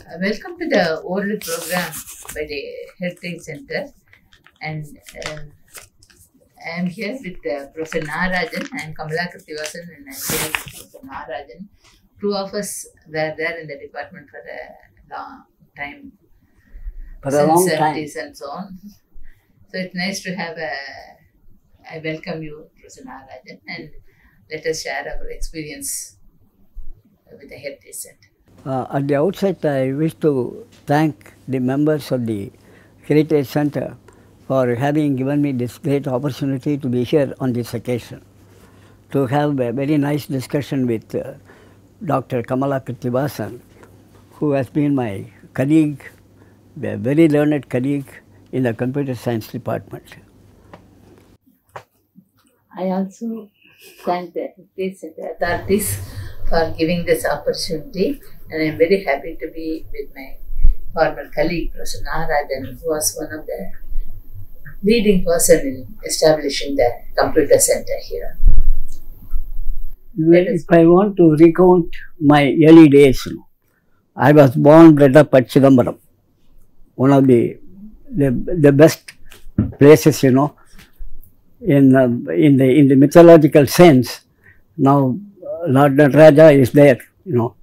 Uh, Welcome to the oral program by the Heritage Center. And uh, I am here with uh, Professor Nagarajan. I am Kamala Krithivasan and I am here with Professor Nagarajan. Two of us were there in the department for a long time, For a long since time. 70s and so on. So it's nice to have a. I welcome you, Professor Nagarajan, and let us share our experience with the Heritage Center. Uh, at the outset, I wish to thank the members of the Heritage Center for having given me this great opportunity to be here on this occasion, to have a very nice discussion with uh, Dr. Kamala Krithivasan, who has been my colleague, a very learned colleague in the computer science department. I also thank the authorities for giving this opportunity, and I'm very happy to be with my former colleague, Professor Nagarajan, who was one of the leading person in establishing the computer center here. Us- If I want to recount my early days, I was born, bred up at Chidambaram, one of the the, the best places, you know, in uh, in the in the mythological sense. Now, Lord Nataraja is there, you know,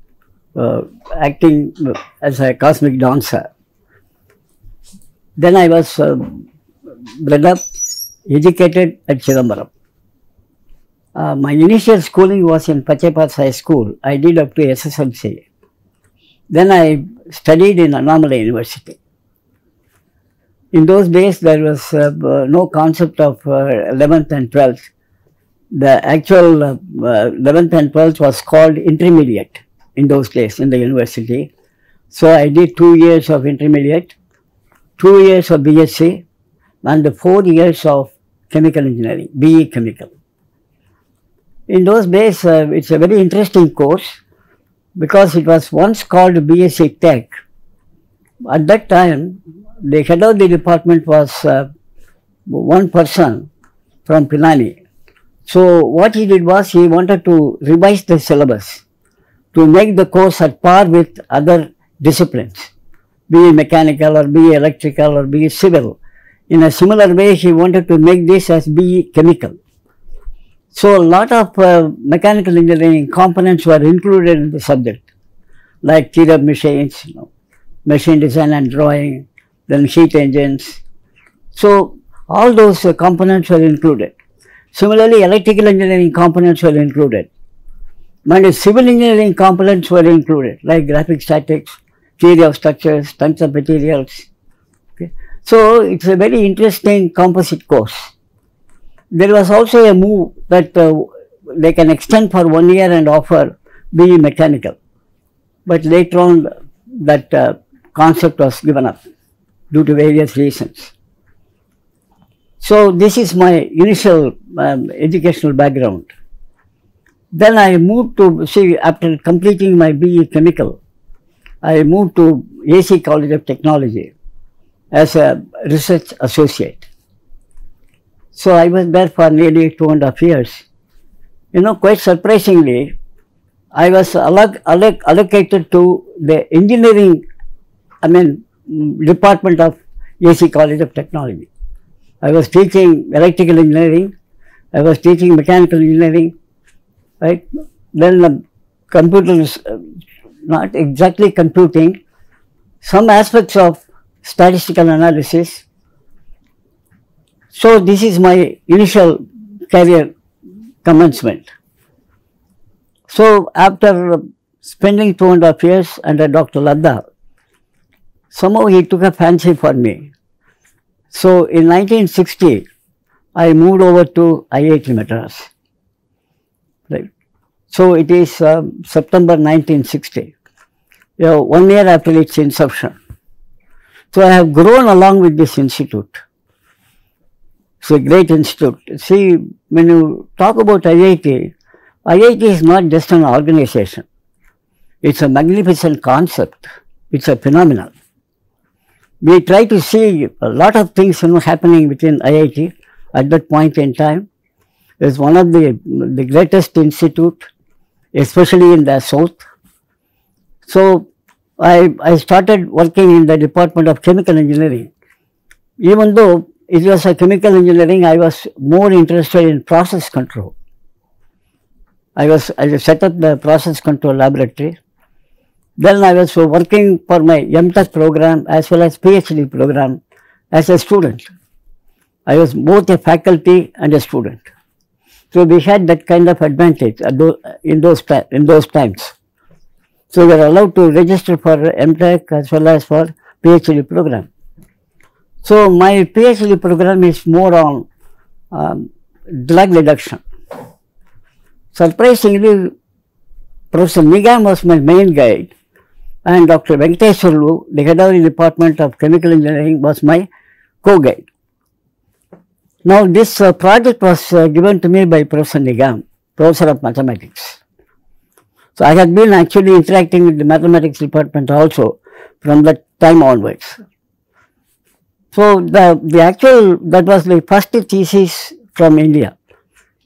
uh, acting as a cosmic dancer. Then I was uh, bred up, educated at Chidambaram. Uh, my initial schooling was in Pachepas High School. I did up to SSLC. Then I studied in Annamalai University. In those days, there was uh, no concept of uh, 11th and 12th. The actual uh, uh, 11th and 12th was called intermediate in those days in the university. So I did two years of intermediate, two years of BSc, and the four years of chemical engineering, BE chemical. In those days, uh, it's a very interesting course because it was once called BSc Tech. At that time, the head of the department was uh, one person from Pinani. So, what he did was he wanted to revise the syllabus to make the course at par with other disciplines, be mechanical or be electrical or be civil. In a similar way, he wanted to make this as be chemical. So a lot of uh, mechanical engineering components were included in the subject, like theory of machines, you know, machine design and drawing, then heat engines. So all those uh, components were included. Similarly, electrical engineering components were included. You, civil engineering components were included, like graphic statics, theory of structures, types of materials. Okay. So it's a very interesting composite course there was also a move that uh, they can extend for one year and offer BE mechanical. But later on, that uh, concept was given up due to various reasons. So, this is my initial um, educational background. Then I moved to, see, after completing my BE chemical, I moved to AC College of Technology as a research associate. So I was there for nearly two and a half years. You know, quite surprisingly, I was alloc- alloc- allocated to the engineering, I mean, mm, department of AC College of Technology. I was teaching electrical engineering, I was teaching mechanical engineering, right? Then the computers, uh, not exactly computing, some aspects of statistical analysis, so this is my initial career commencement. So after spending two and a half years under Dr. Ladda, somehow he took a fancy for me. So in 1960, I moved over to IIT Madras. Right. So it is um, September 1960, you know, one year after its inception. So I have grown along with this institute. It's a great institute. See, when you talk about IIT, IIT is not just an organization. It's a magnificent concept. It's a phenomenon. We try to see a lot of things you know, happening within IIT at that point in time. It's one of the, the greatest institute, especially in the south. So I, I started working in the Department of Chemical Engineering. Even though it was a chemical engineering, I was more interested in process control. I was I set up the process control laboratory. Then I was working for my MTech program as well as PhD program as a student. I was both a faculty and a student. So we had that kind of advantage in those in those times. So we were allowed to register for MTech as well as for PhD program. So my PhD program is more on um, drag reduction. Surprisingly, Professor Nigam was my main guide and Dr. Venkateswarlu, the head of the Department of Chemical Engineering, was my co-guide. Now this uh, project was uh, given to me by Professor Nigam, Professor of Mathematics. So I had been actually interacting with the mathematics department also from that time onwards. So the, the actual, that was the first thesis from India,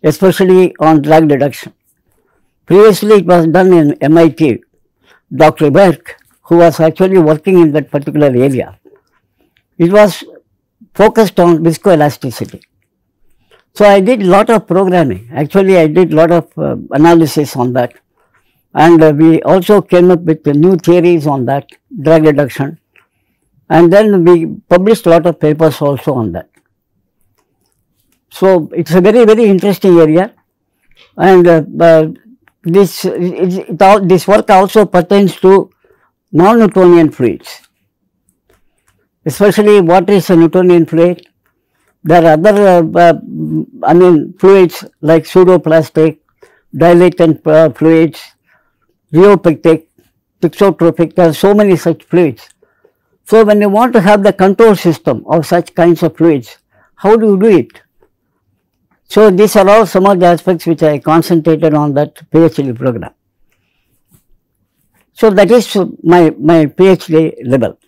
especially on drag reduction. Previously it was done in MIT. Dr. Burke, who was actually working in that particular area, it was focused on viscoelasticity. So I did a lot of programming. Actually, I did a lot of uh, analysis on that. And uh, we also came up with new theories on that, drag reduction. And then we published a lot of papers also on that. So it's a very, very interesting area. And uh, uh, this, it, it this work also pertains to non-Newtonian fluids. Especially what is a Newtonian fluid? There are other, uh, uh I mean, fluids like pseudoplastic, dilatant uh, fluids, rheopectic, thixotropic, there are so many such fluids. So when you want to have the control system of such kinds of fluids, how do you do it? So these are all some of the aspects which I concentrated on that PhD program. So that is my, my PhD level.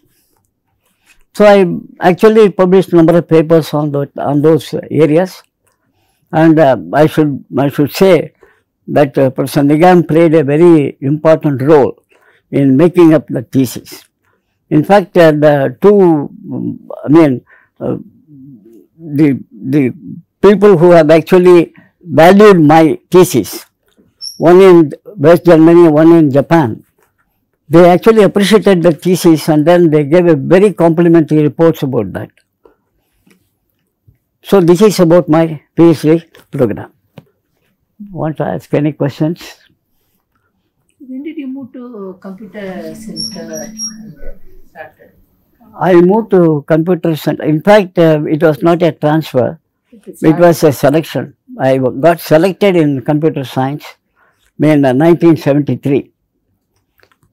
So I actually published number of papers on, the, on those areas and uh, I should I should say that uh, Professor Nigam played a very important role in making up the thesis. In fact, uh, the two, I mean, uh, the, the people who have actually valued my thesis, one in West Germany, one in Japan, they actually appreciated the thesis and then they gave a very complimentary reports about that. So this is about my PhD program. Want to ask any questions? When did you move to computer center? I moved to computer center. In fact, uh, it was not a transfer. It was a selection. I got selected in computer science in 1973.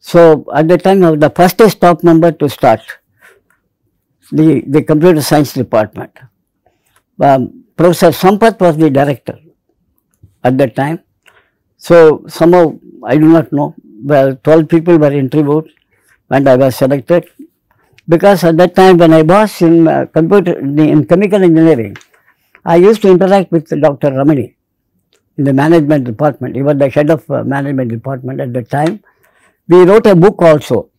So at the time of the first stop number to start, the, the computer science department. Um, Professor Sampath was the director at that time. So somehow, I do not know, well, 12 people were interviewed and I was selected because at that time when I was in uh, computer, in chemical engineering, I used to interact with Dr. Ramani in the management department. He was the head of uh, management department at that time. We wrote a book also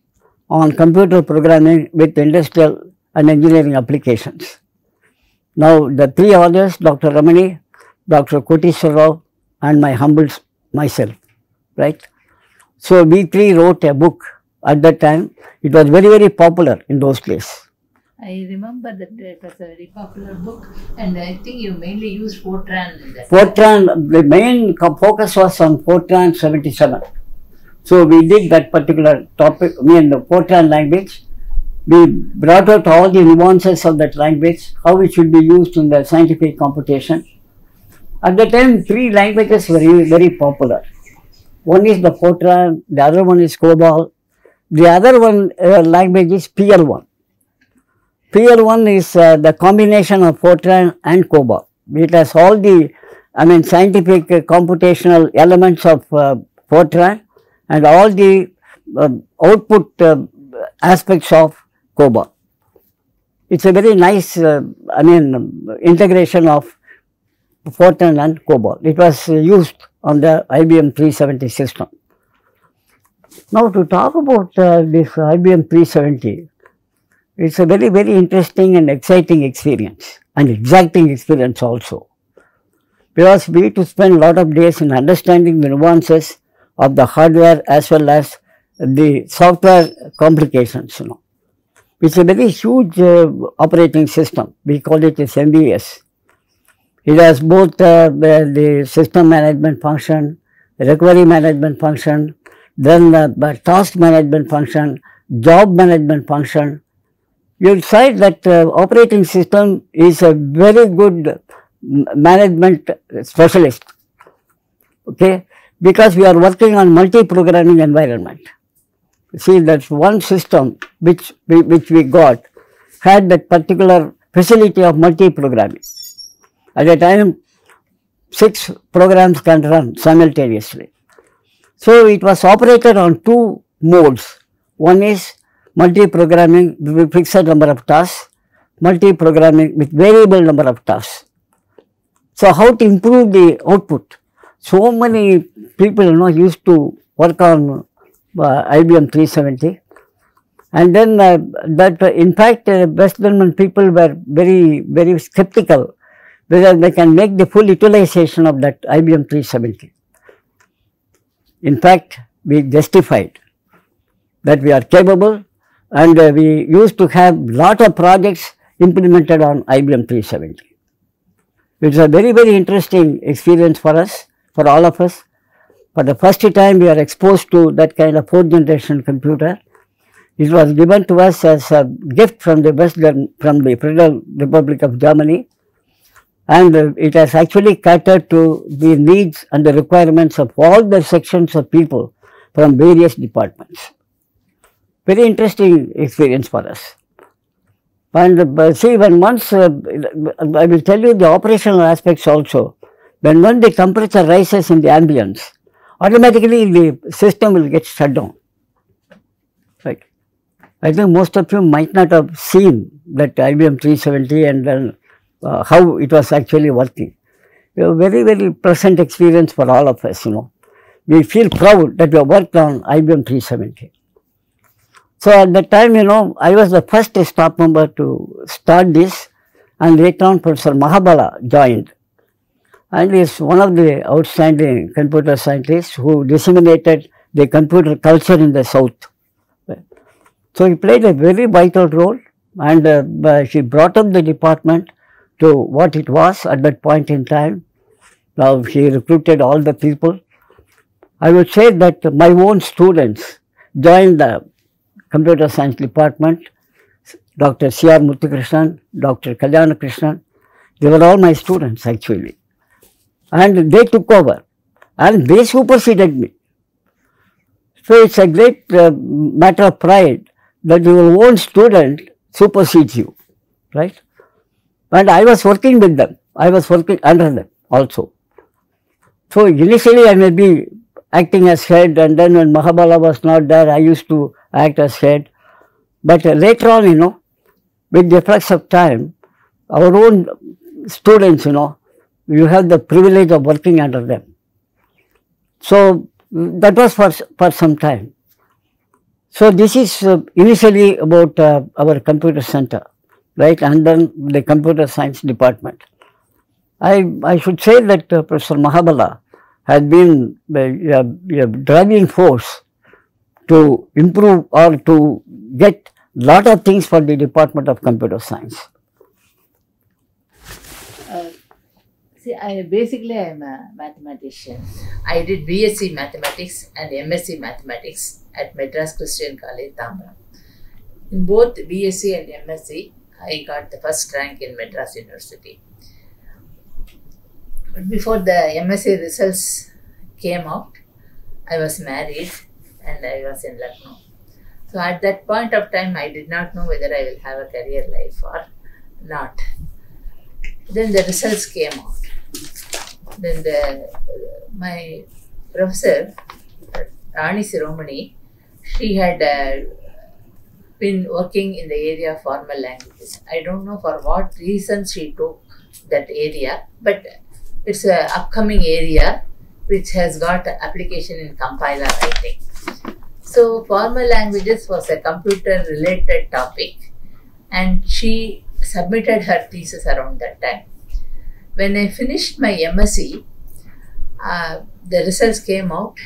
on computer programming with industrial and engineering applications. Now the three authors, Dr. Ramani, Dr. Koteswar Rao and my humble myself, right. So we three wrote a book at that time. It was very, very popular in those days. I remember that it was a very popular book and I think you mainly used Fortran. In that. Fortran, the main focus was on Fortran 77. So we did that particular topic, I mean the Fortran language. We brought out all the nuances of that language, how it should be used in the scientific computation. At the time, three languages were very popular. One is the Fortran, the other one is COBOL, the other one uh, language is PL1. PL1 is uh, the combination of Fortran and COBOL. It has all the, I mean, scientific uh, computational elements of uh, Fortran and all the uh, output uh, aspects of COBOL. It's a very nice, uh, I mean, integration of Fortran and COBOL. It was used on the IBM 370 system. Now to talk about uh, this IBM 370, it's a very, very interesting and exciting experience and exacting experience also. Because we need to spend a lot of days in understanding the nuances of the hardware as well as the software complications, you know. It's a very huge uh, operating system. We call it as MVS. It has both uh, the, system management function, recovery management function, then the, the task management function, job management function. You'll find that uh, operating system is a very good management specialist. Okay, because we are working on multi-programming environment. See, that's one system which we, which we got had that particular facility of multi-programming. At a time, six programs can run simultaneously. So, it was operated on two modes. One is multi-programming with fixed number of tasks, multi-programming with variable number of tasks. So, how to improve the output? So many people you know used to work on uh, IBM 370 and then uh, that uh, in fact uh, West German people were very very skeptical whether they can make the full utilization of that IBM 370. In fact, we justified that we are capable and uh, we used to have lot of projects implemented on IBM 370. It's a very very interesting experience for us for all of us. For the first time we are exposed to that kind of fourth generation computer. It was given to us as a gift from the West from the Federal Republic of Germany and uh, it has actually catered to the needs and the requirements of all the sections of people from various departments. Very interesting experience for us. And uh, see, when once uh, I will tell you the operational aspects also. When when the temperature rises in the ambience, automatically the system will get shut down. Right. I think most of you might not have seen that IBM 370 and then uh, how it was actually working. A very, very pleasant experience for all of us, you know. We feel proud that we have worked on IBM 370. So at that time, you know, I was the first staff member to start this and later on Professor Mahabala joined. And he is one of the outstanding computer scientists who disseminated the computer culture in the south. So he played a very vital role and uh, she brought up the department to what it was at that point in time. Now she recruited all the people. I would say that my own students joined the computer science department, Dr. C.R. Muthukrishnan, Dr. Kalyana Krishnan, they were all my students actually. And they took over and they superseded me. So it's a great uh, matter of pride that your own student supersedes you, right? And I was working with them, I was working under them also. So initially I may be acting as head and then when Mahabala was not there, I used to act as head. But later on, you know, with the effects of time, our own students, you know, you have the privilege of working under them. So that was for, for some time. So this is uh, initially about uh, our computer center, right, and then the computer science department. I, I should say that uh, Professor Mahabala has been a, a driving force to improve or to get lot of things for the Department of Computer Science. Uh, see, I basically I am a mathematician. I did BSc Mathematics and MSc Mathematics at Madras Christian College, Tambaram. In both BSc and MSc, I got the first rank in Madras University. But before the MSc results came out, I was married and I was in Lucknow. So at that point of time, I did not know whether I will have a career life or not. Then the results came out. Then the my professor, Rani Siromoney, she had uh, been working in the area of formal languages. I don't know for what reason she took that area, but it's an upcoming area which has got application in compiler writing. So formal languages was a computer related topic and she submitted her thesis around that time. When I finished my MSc, uh, the results came out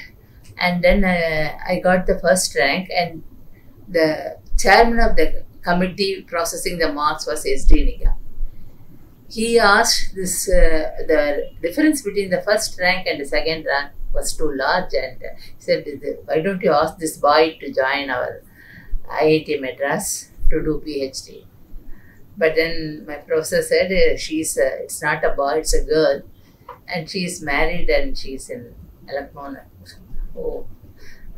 and then uh, I got the first rank and the chairman of the committee processing the marks was S.D. Nigam. He asked this, uh, the difference between the first rank and the second rank was too large and uh, he said, why don't you ask this boy to join our IIT Madras to do PhD? But then my professor said, uh, she's a, it's not a boy, it's a girl and she's married and she's in Lucknow. Oh,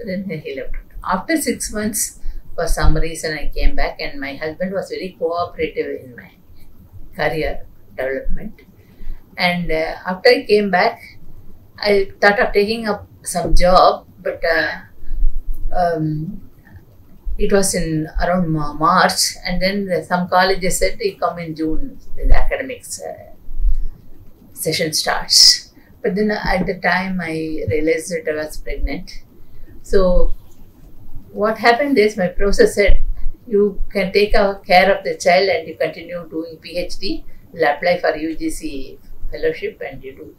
then he left. After six months, for some reason, I came back, and my husband was very cooperative in my career development. And uh, after I came back, I thought of taking up some job, but uh, um, it was in around March, and then some colleges said they come in June, the academics uh, session starts. But then at the time, I realized that I was pregnant. So what happened is my professor said, you can take care of the child and you continue doing PhD. Apply for UGC fellowship and you do.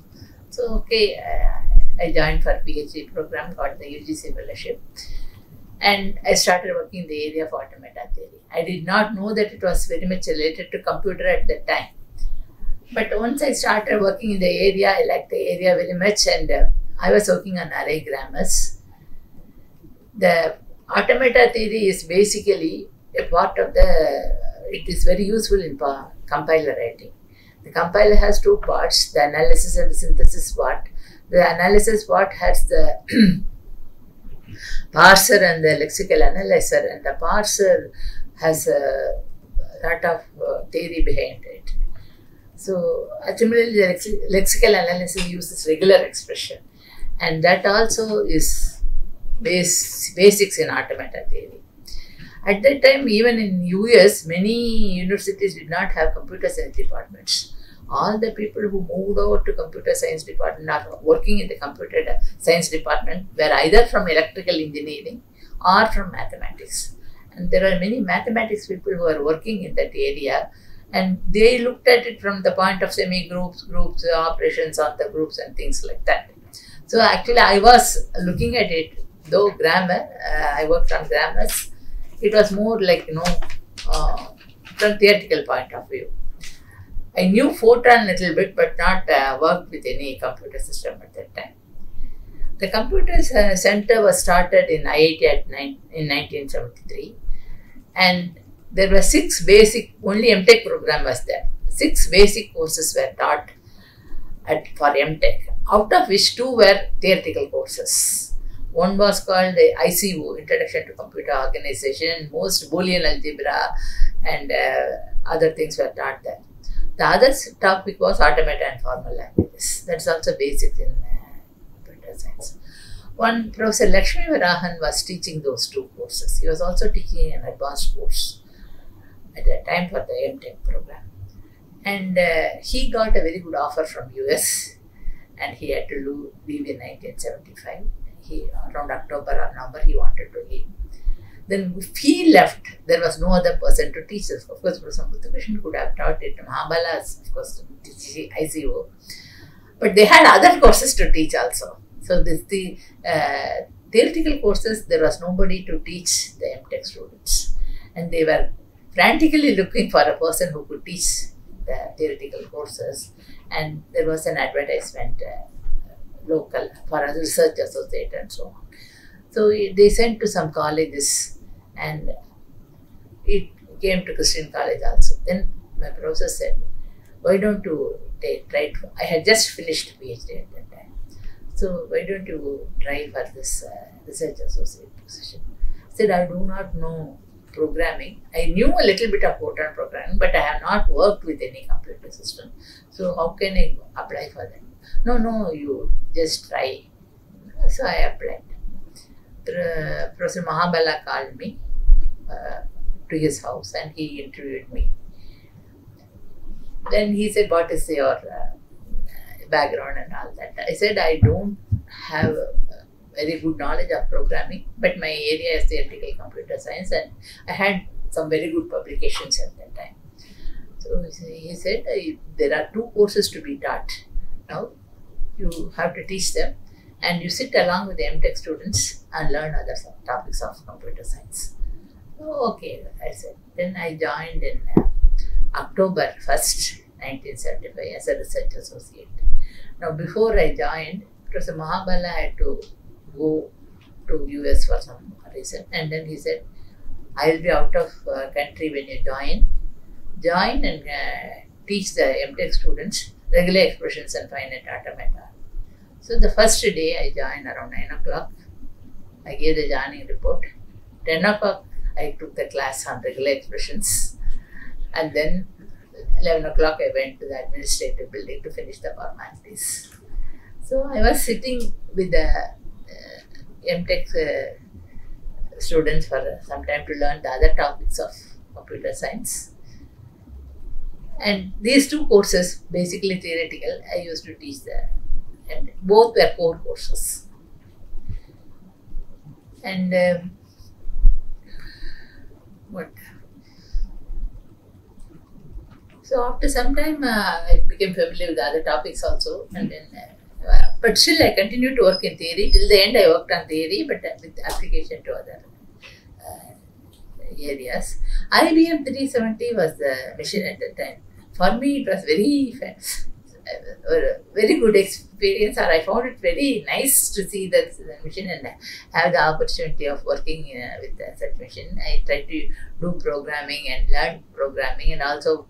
So okay, uh, I joined for PhD program, got the UGC fellowship, and I started working in the area of automata theory. I did not know that it was very much related to computer at that time. But once I started working in the area, I liked the area very much, and uh, I was working on array grammars. The automata theory is basically a part of the, it is very useful in compiler writing. The compiler has two parts, the analysis and the synthesis part. The analysis part has the parser and the lexical analyzer, and the parser has a lot of uh, theory behind it. So, ultimately, the lexical analysis uses regular expression, and that also is base, basics in automata theory. At that time, even in US, many universities did not have computer science departments. All the people who moved over to computer science department are working in the computer science department were either from electrical engineering or from mathematics. And there are many mathematics people who are working in that area and they looked at it from the point of semi-groups, groups, operations on the groups and things like that. So actually I was looking at it though grammar, uh, I worked on grammars, it was more like, you know, uh, from theoretical point of view. I knew Fortran a little bit, but not uh, worked with any computer system at that time. The computer center was started in IIT at nine, in 1973, and there were six basic, only MTech program was there. Six basic courses were taught at, for MTech, out of which two were theoretical courses. One was called the ICO, Introduction to Computer Organization, most Boolean algebra and uh, other things were taught there. The other topic was automata and formal languages. That's also basic in uh, computer science. One Professor Lakshmivarahan was teaching those two courses. He was also teaching an advanced course at that time for the MTech program. And uh, he got a very good offer from US and he had to leave in 1975 he around October or November he wanted to leave. Then if he left, there was no other person to teach us. Of course, Professor Muthukrishnan could have taught it. Mahabala's, of course, ICO. But they had other courses to teach also. So this the uh, theoretical courses, there was nobody to teach the MTech students. And they were frantically looking for a person who could teach the theoretical courses. And there was an advertisement uh, local for a research associate and so on. So they sent to some colleges and it came to Christian College also. Then my professor said, why don't you take, try to, I had just finished PhD at that time. So why don't you try for this uh, research associate position? I said, I do not know programming. I knew a little bit of Fortran programming, but I have not worked with any computer system. So how can I apply for that? No, no, you just try. So I applied. Professor Mahabala called me uh, to his house and he interviewed me. Then he said, What is your uh, background and all that? I said, I don't have very good knowledge of programming, but my area is theoretical computer science, and I had some very good publications at that time. So he said, there are two courses to be taught. Now you have to teach them, and you sit along with the MTech students and learn other topics of computer science. Okay, I said. Then I joined in uh, October 1st, 1975 as a research associate. Now, before I joined, Professor Mahabala had to go to US for some reason, and then he said, "I will be out of uh, country when you join. Join and uh, teach the MTech students regular expressions and finite automata." So the first day I joined around nine o'clock. I gave the joining report. Ten o'clock I took the class on regular expressions, and then 11 o'clock I went to the administrative building to finish the formalities. So I was sitting with the uh, MTech uh, students for some time to learn the other topics of computer science. And these two courses, basically theoretical, I used to teach there. and both were core courses. And um, what so after some time, uh, I became familiar with other topics also, and then, uh, but still I continued to work in theory till the end. I worked on theory, but uh, with application to other areas. IBM 370 was the machine at the time. For me, it was very very good experience, or I found it very nice to see that machine and have the opportunity of working uh, with such machine. I tried to do programming and learn programming, and also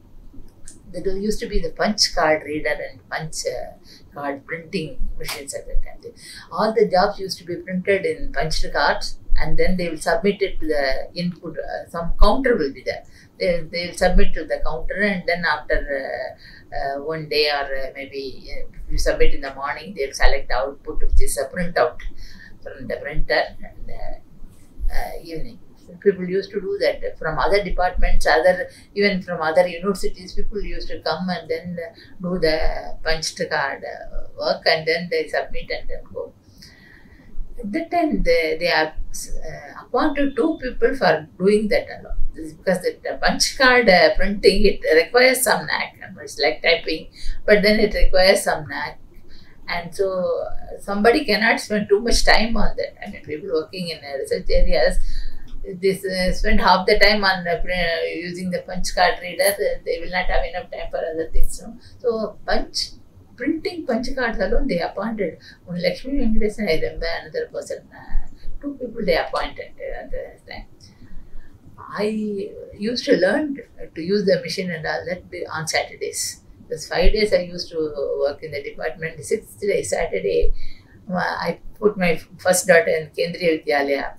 there used to be the punch card reader and punch uh, card printing machines at that time. All the jobs used to be printed in punched cards and then they will submit it to the input, uh, some counter will be there. They, they will submit to the counter and then after uh, uh one day or uh, maybe uh, you submit in the morning, they will select the output which is a printout from the printer and evening people used to do that from other departments, other even from other universities. People used to come and then do the punched card work, and then they submit and then go. At that time, they, they are uh, appointed two people for doing that alone. Because the punch card uh, printing it requires some knack. It's like typing, but then it requires some knack and so somebody cannot spend too much time on that. I mean, people working in research areas, they uh, spend half the time on uh, using the punch card reader, uh, they will not have enough time for other things. No? So, punch printing punch cards alone they appointed. When Lakshmi Venkatesan, I remember another person, uh, two people they appointed at the time. I used to learn to use the machine and all that on Saturdays. Because five days I used to work in the department. Sixth day, Saturday, I put my first daughter in Kendriya Vidyalaya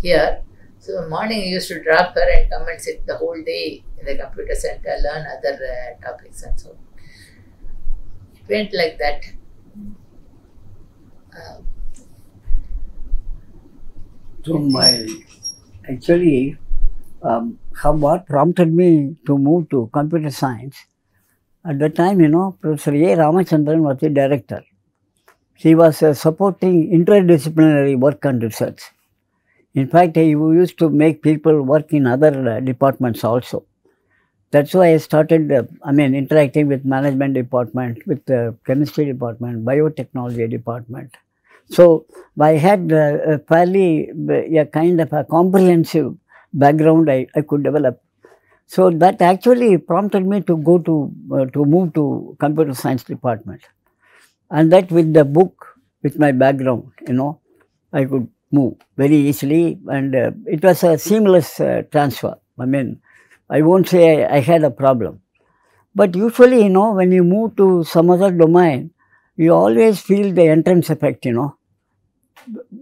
here so morning I used to drop her and come and sit the whole day in the computer center, learn other uh, topics and so. It went like that. Uh, so my actually, um, what prompted me to move to computer science? At that time, you know, Professor A. Ramachandran was the director. He was uh, supporting interdisciplinary work and research. In fact, he used to make people work in other uh, departments also. That's why I started, uh, I mean, interacting with management department, with the chemistry department, biotechnology department. So I had uh, a fairly a kind of a comprehensive background I, I could develop. So that actually prompted me to go to uh, to move to computer science department, and that with the book, with my background, you know, I could move very easily and uh, it was a seamless uh, transfer. I mean, I won't say I, I, had a problem. But usually, you know, when you move to some other domain, you always feel the entrance effect, you know,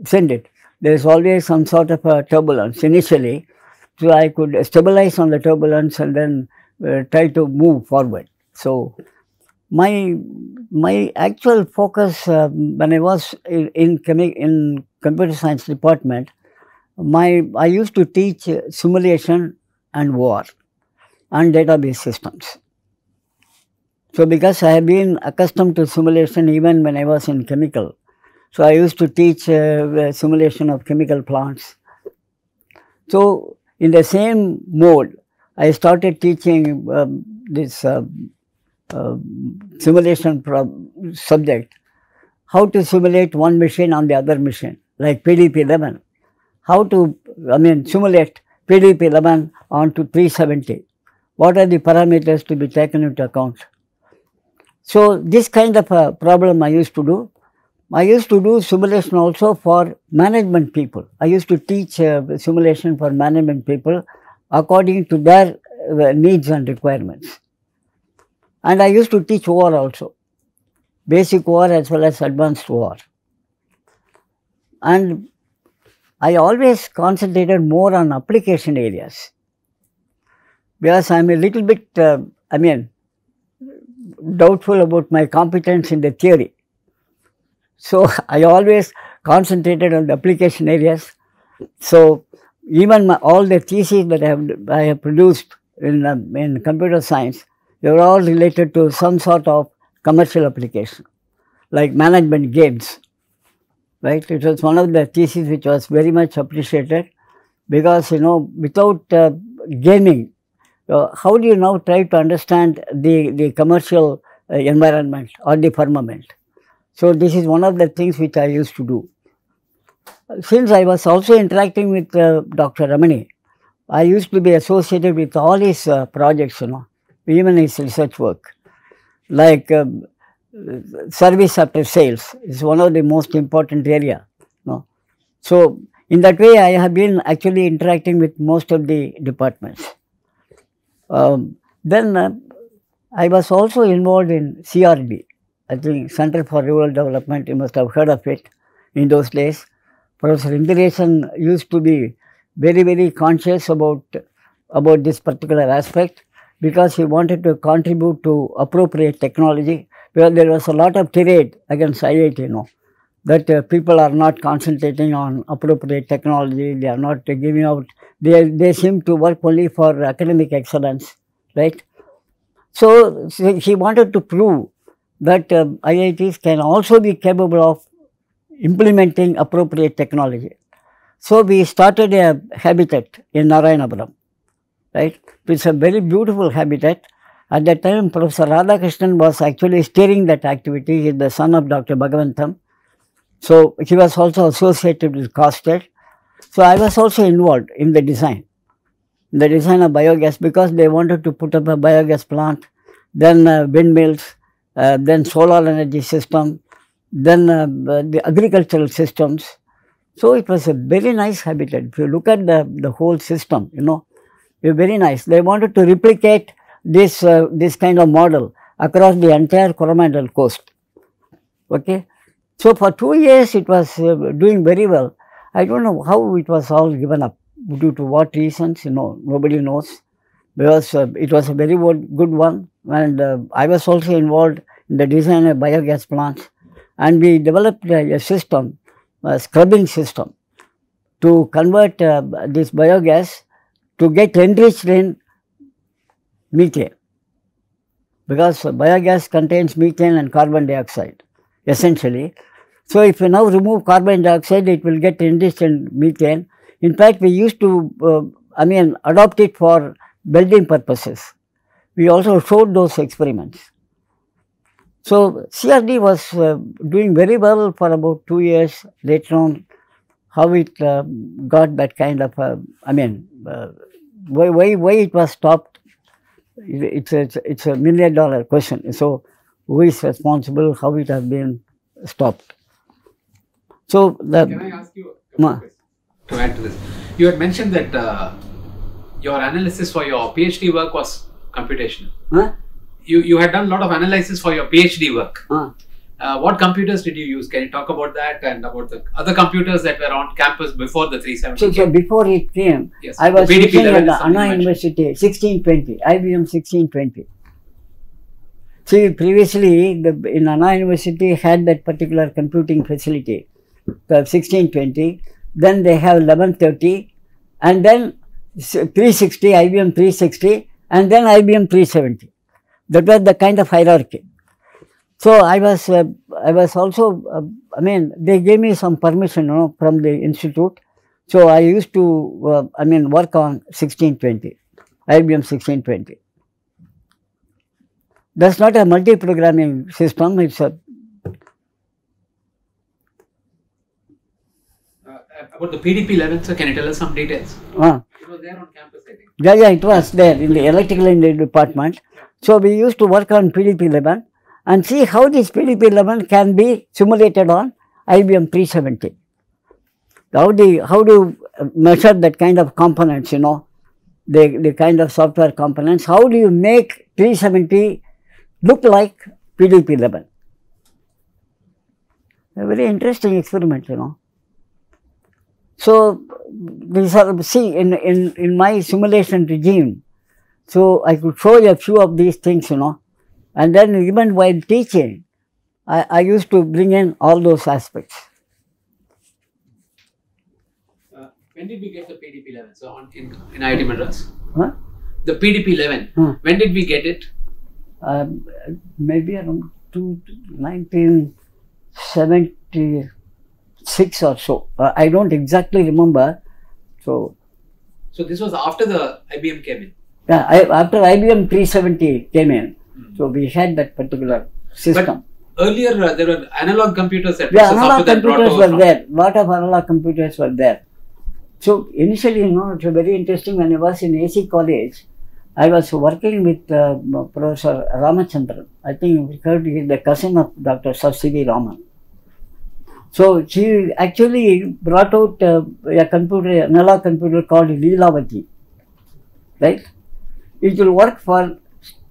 send it. There is always some sort of a turbulence initially. So I could stabilize on the turbulence and then uh, try to move forward. So my my actual focus uh, when I was in in, in computer science department, my I used to teach simulation and OR and database systems. So because I have been accustomed to simulation even when I was in chemical, So I used to teach uh, simulation of chemical plants. So in the same mode, I started teaching um, this uh, uh, simulation subject, how to simulate one machine on the other machine, like PDP-11. How to, I mean, simulate PDP-11 onto 370. What are the parameters to be taken into account? So, this kind of a problem I used to do. I used to do simulation also for management people. I used to teach uh, simulation for management people according to their uh, needs and requirements. And I used to teach OR also, basic OR as well as advanced OR. And I always concentrated more on application areas because I am a little bit, uh, I mean, doubtful about my competence in the theory. So, I always concentrated on the application areas. So, even my, all the theses that I have, I have produced in, um, in computer science, they were all related to some sort of commercial application, like management games, right? It was one of the theses which was very much appreciated because, you know, without uh, gaming, uh, how do you now try to understand the, the commercial uh, environment or the firmament? So, this is one of the things which I used to do. Since I was also interacting with uh, Dr. Ramani, I used to be associated with all his uh, projects, you know, even his research work. Like um, service after sales is one of the most important area. You know. So, in that way I have been actually interacting with most of the departments. Um, then uh, I was also involved in CRD, I think Center for Rural Development, you must have heard of it in those days. Professor Indiresan used to be very, very conscious about, about this particular aspect because he wanted to contribute to appropriate technology because there was a lot of tirade against IIT, you know, that uh, people are not concentrating on appropriate technology, they are not uh, giving out, they, they seem to work only for academic excellence, right. So, he wanted to prove that uh, IITs can also be capable of implementing appropriate technology. So, we started a habitat in Narayanapuram, right. It's a very beautiful habitat. At that time, Professor Radhakrishnan was actually steering that activity. He is the son of Dr. Bhagavantam. So, he was also associated with COSTED. So, I was also involved in the design, the design of biogas because they wanted to put up a biogas plant, then uh, windmills, uh, then solar energy system, then uh, the agricultural systems. So, it was a very nice habitat. If you look at the, the whole system, you know, very nice. They wanted to replicate this, uh, this kind of model across the entire Coromandel coast. Okay. So, for two years it was uh, doing very well. I don't know how it was all given up, due to what reasons, you know, nobody knows, because uh, it was a very good one and uh, I was also involved in the design of biogas plants and we developed a system, a scrubbing system to convert this biogas to get enriched in methane because biogas contains methane and carbon dioxide essentially. So, if you now remove carbon dioxide it will get enriched in methane. In fact, we used to uh, I mean adopt it for building purposes. We also showed those experiments. So, CRD was uh, doing very well for about 2 years later on how it uh, got that kind of uh, I mean uh, why, why, why it was stopped, it's a, it's a million dollar question. So, who is responsible, how it has been stopped. So, the, Can I ask you ma, to add to this? You had mentioned that uh, your analysis for your PhD work was computational. huh? You, you had done a lot of analysis for your PhD work. Huh? Uh, what computers did you use? Can you talk about that and about the other computers that were on campus before the 370? So, so before it came, Yes, I was teaching at the Anna. University, 1620, IBM 1620. See, previously, the, in Anna University had that particular computing facility, 1620, then they have 1130, and then 360, IBM 360, and then IBM 370. That was the kind of hierarchy. So I was, uh, I was also, uh, I mean, they gave me some permission, you know, from the institute. So I used to, uh, I mean, work on 1620, IBM 1620. That's not a multi-programming system. It's a Uh, about the PDP 11, sir, can you tell us some details? uh, It was there on campus, I think. Yeah, yeah, it was there in the electrical engineering department. So we used to work on PDP 11 and see how this PDP 11 can be simulated on IBM 370. How do how do you measure that kind of components? You know, the the kind of software components. How do you make 370 look like PDP 11? A very interesting experiment, you know. So these are see in, in, in my simulation regime, so I could show you a few of these things, you know. And then even while teaching, I, I used to bring in all those aspects. Uh, when did we get the PDP 11? So on in, in IIT Madras? Huh? The PDP 11. Hmm. When did we get it? Um, maybe around two, 1976 or so. Uh, I don't exactly remember. So So this was after the IBM came in. yeah, I, after IBM 370 came in, so we had that particular system. But Earlier, uh, there were analog computers at Yeah, analog computers were from- there. Lot of analog computers were there. So initially, you know, it was very interesting. When I was in AC College, I was working with uh, Professor Ramachandran. I think you heard he is the cousin of Dr. C.V. Raman. So she actually brought out uh, a computer, analog computer called Leelavati, right? It will work for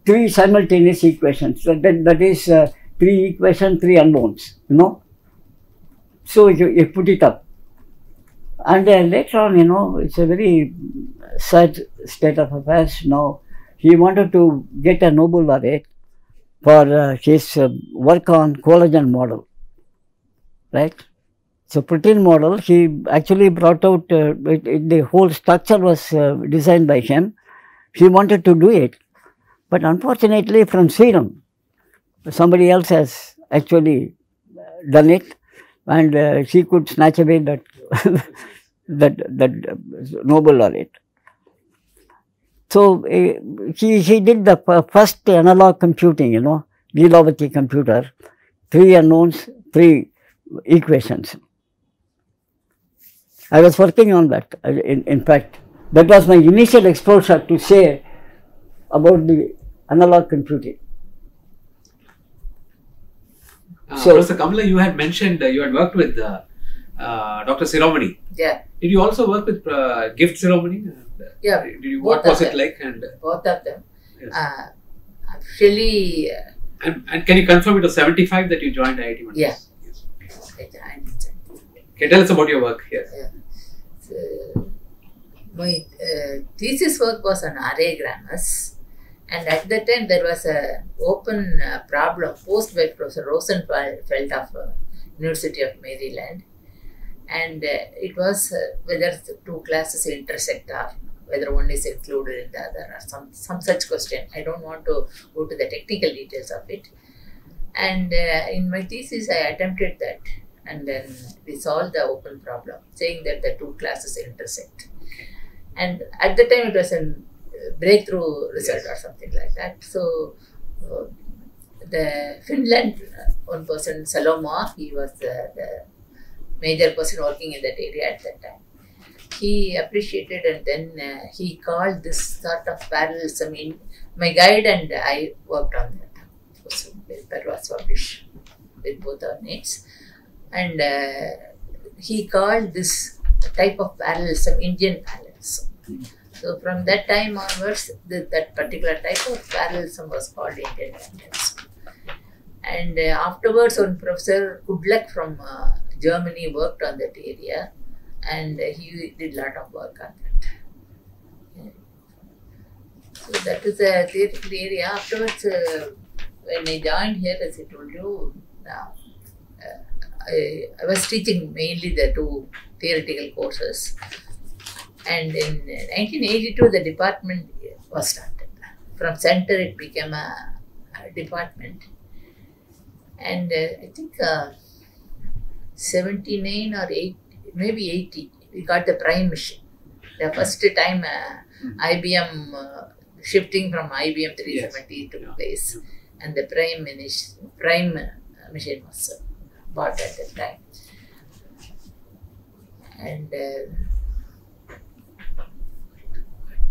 three simultaneous equations. So that, that is uh, three equations, three unknowns, you know. So you, you put it up. And uh, later on, you know, it's a very sad state of affairs now. He wanted to get a Nobel laureate for uh, his uh, work on collagen model, right? So protein model, he actually brought out, uh, it, it- the whole structure was uh, designed by him. He wanted to do it, but unfortunately from Serum, somebody else has actually uh, done it and uh, she could snatch away that that that uh, Nobel laureate. So he he did the first analog computing, you know, Leelavati computer, three unknowns, three equations. I was working on that. In, in fact, that was my initial exposure to say about the analog computing. Uh, So- Professor Kamala, you had mentioned uh, you had worked with uh, uh, Dr. Siromoney. Yeah, Did you also work with uh, Gift Siromoney? Uh, Yeah, Did you, what was of it them. like? And, both of them. Yes. Uh, actually, uh, and and can you confirm it was 75 that you joined IIT Madras? Yeah. Joined it. Okay, tell us about your work here. So, my uh, thesis work was on array grammars, and at that time there was a open uh, problem posed by Professor Rosenfeld of uh, University of Maryland, and uh, it was uh, whether the two classes intersect or whether one is included in the other or some some such question. I don't want to go to the technical details of it. And uh, in my thesis, I attempted that, and then we solved the open problem, saying that the two classes intersect. And at the time, it was a breakthrough result or something like that. So, uh, the Finland uh, one person, Salomaa, he was the, the major person working in that area at that time. He appreciated and then uh, he called this sort of parallelism in my guide and I worked on that. So, paper was published with both our names. And uh, he called this type of parallelism Indian parallelism. So from that time onwards, the, that particular type of parallelism was called Indian parallelism. And uh, afterwards, when Professor Kudlek from uh, Germany worked on that area, and uh, he did a lot of work on that. So that is a theoretical area. Afterwards, uh, when I joined here, as I told you, now I, I was teaching mainly the two theoretical courses. And in 1982, the department was started. From center, it became a, a department. and uh, I think uh, 79 or 8, maybe 80, we got the Prime machine. The first time uh, Hmm. IBM uh, shifting from IBM 370 took Yeah. place, and the Prime, Prime uh, machine was uh, bought at that time. And uh,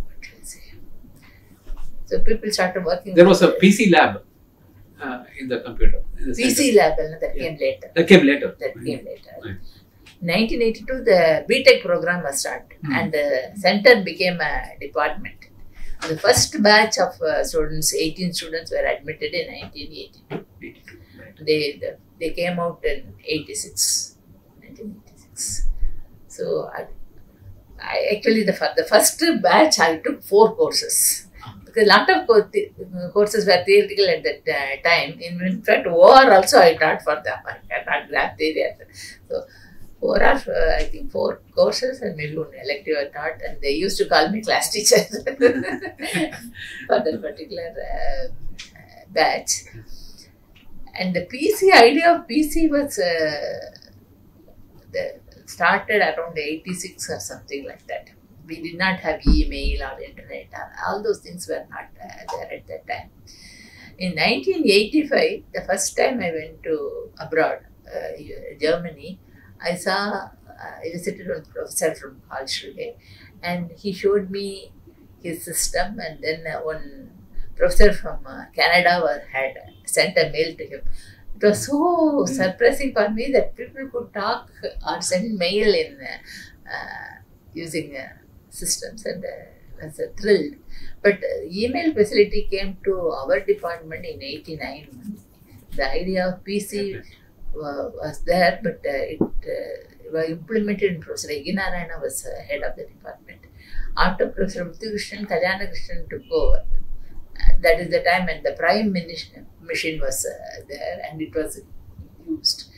what should I say? So people started working. There was a PC lab uh, in the computer. in the PC center. lab, and that Yeah. came later. That came later. That came later. Right. 1982, the BTech program was started, Hmm. and the center became a department. The first batch of uh, students, 18 students, were admitted in 1982. They the, they came out in 86, 1986. So I, I actually the the first batch I took four courses because a lot of co- courses were theoretical at that uh, time. In, in fact, war also I taught for them. I taught graph theory. So four or uh, I think four courses and maybe one elective I taught, and they used to call me class teacher for that particular uh, uh, batch. And the PC idea of PC was uh, the, started around 86 or something like that. We did not have email or internet, or all those things were not uh, there at that time. In 1985, the first time I went to abroad, uh, Germany, I saw, uh, I visited one professor from Karlsruhe and he showed me his system and then uh, one professor from uh, Canada was, had sent a mail to him. It was so Mm. surprising for me that people could talk or send mail in uh, uh, using uh, systems and uh, I was uh, thrilled. But uh, email facility came to our department in 89. The idea of PC wa- was there, but uh, it uh, was implemented in Professor Eginarayana was uh, head of the department. After Professor Muthukrishnan, Kalyana Krishnan took over. That is the time when the prime machine was uh, there and it was used.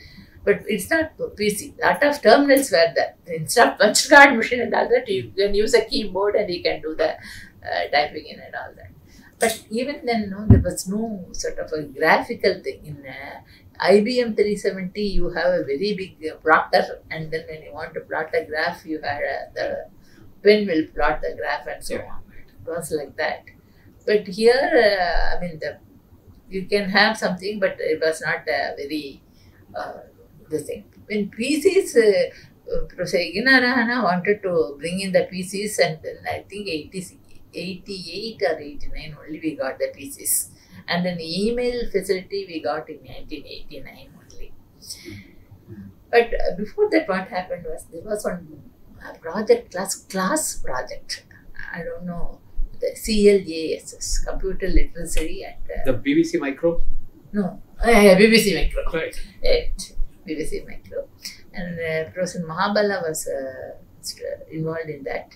But it's not PC. lot of terminals were there. Instead of punch card machine and all that, you can use a keyboard and you can do the uh, typing in and all that. But even then, no, there was no sort of a graphical thing. In uh, IBM 370, you have a very big uh, plotter, and then when you want to plot a graph, you had uh, the pen will plot the graph and so Yeah. on. It was like that. But here, uh, I mean, the you can have something, but it was not uh, very uh, the thing. When PCs, uh, Yegnanarayana wanted to bring in the PCs, and then I think 80, 88 or 89 only we got the PCs. And then email facility we got in 1989 only. But uh, before that, what happened was there was one uh, project, class class project. I don't know the CLASS, Computer Literacy at uh, The BBC Micro. no. Uh, BBC Micro. Right. at BBC Micro, and uh, Professor Mahabala was uh, involved in that,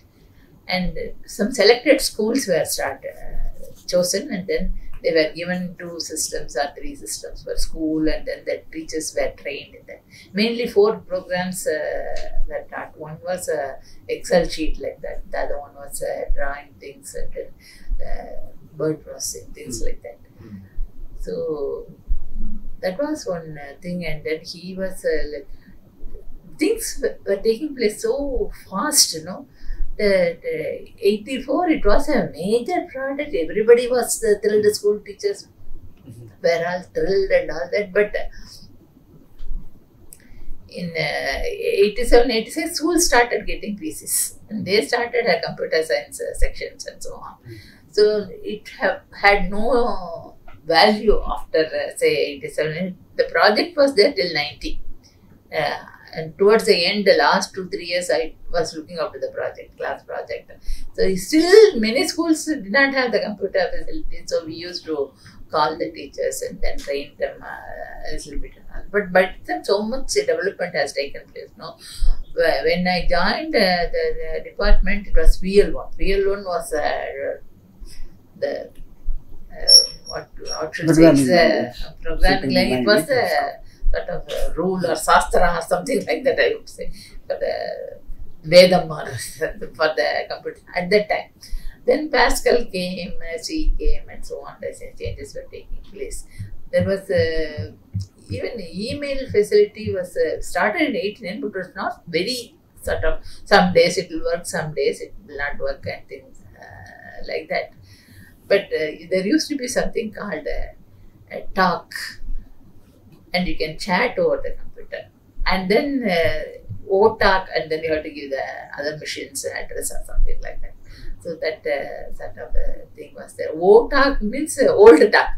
and some selected schools were started, uh, chosen, and then they were given two systems or three systems for school, and then the teachers were trained in that. Mainly four programs uh, were taught. One was a Excel sheet like that. The other one was uh, drawing things and then uh, word processing things Mm. like that. Mm. So that was one uh, thing, and then he was uh, like things were taking place so fast, you know. The, the 84, it was a major project. Everybody was uh, thrilled. The school teachers Mhm. were all thrilled and all that. But uh, in uh, 87, 86, schools started getting PCs. And they started a computer science uh, sections and so on. So it have, had no value after, uh, say, 87. The project was there till 90. Uh, and towards the end, the last two, three years, I was looking after the project, class project. So still, many schools did not have the computer facilities. So we used to call the teachers and then train them uh, a little bit. But but then so much development has taken place. No, when I joined uh, the, the department, it was PL1. PL1 was uh, the uh, what what should say it's a programming Programming language. It was language. A sort of a rule or sastra or something like that. I would say for the Vedam or for the computer at that time. Then Pascal came, uh, C came, and so on. The changes were taking place. There was uh, even email facility was uh, started in 89, but was not very sort of, some days it will work, some days it will not work and things uh, like that. But uh, there used to be something called a, a talk and you can chat over the computer. And then uh, O talk and then you have to give the other machine's address or something like that. So that uh, sort of uh, thing was there. O talk means uh, old talk.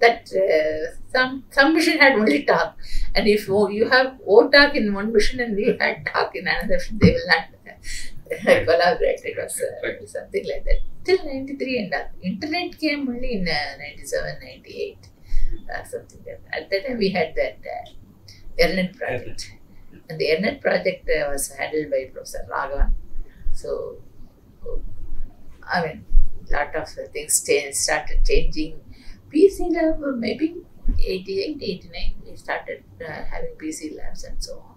That uh, some some machine had only talk, and if you have O talk in one machine and we had talk in another machine, they will not uh, collaborate. It was uh, something like that. Till 93 and all. Internet came only in uh, 97, 98 or something like that. At that time we had that uh, ERNET project. And the ERNET project uh, was handled by Professor Raghavan. So, uh, I mean, lot of uh, things changed, started changing. PC lab, uh, maybe 88, 89, we started uh, having PC labs and so on.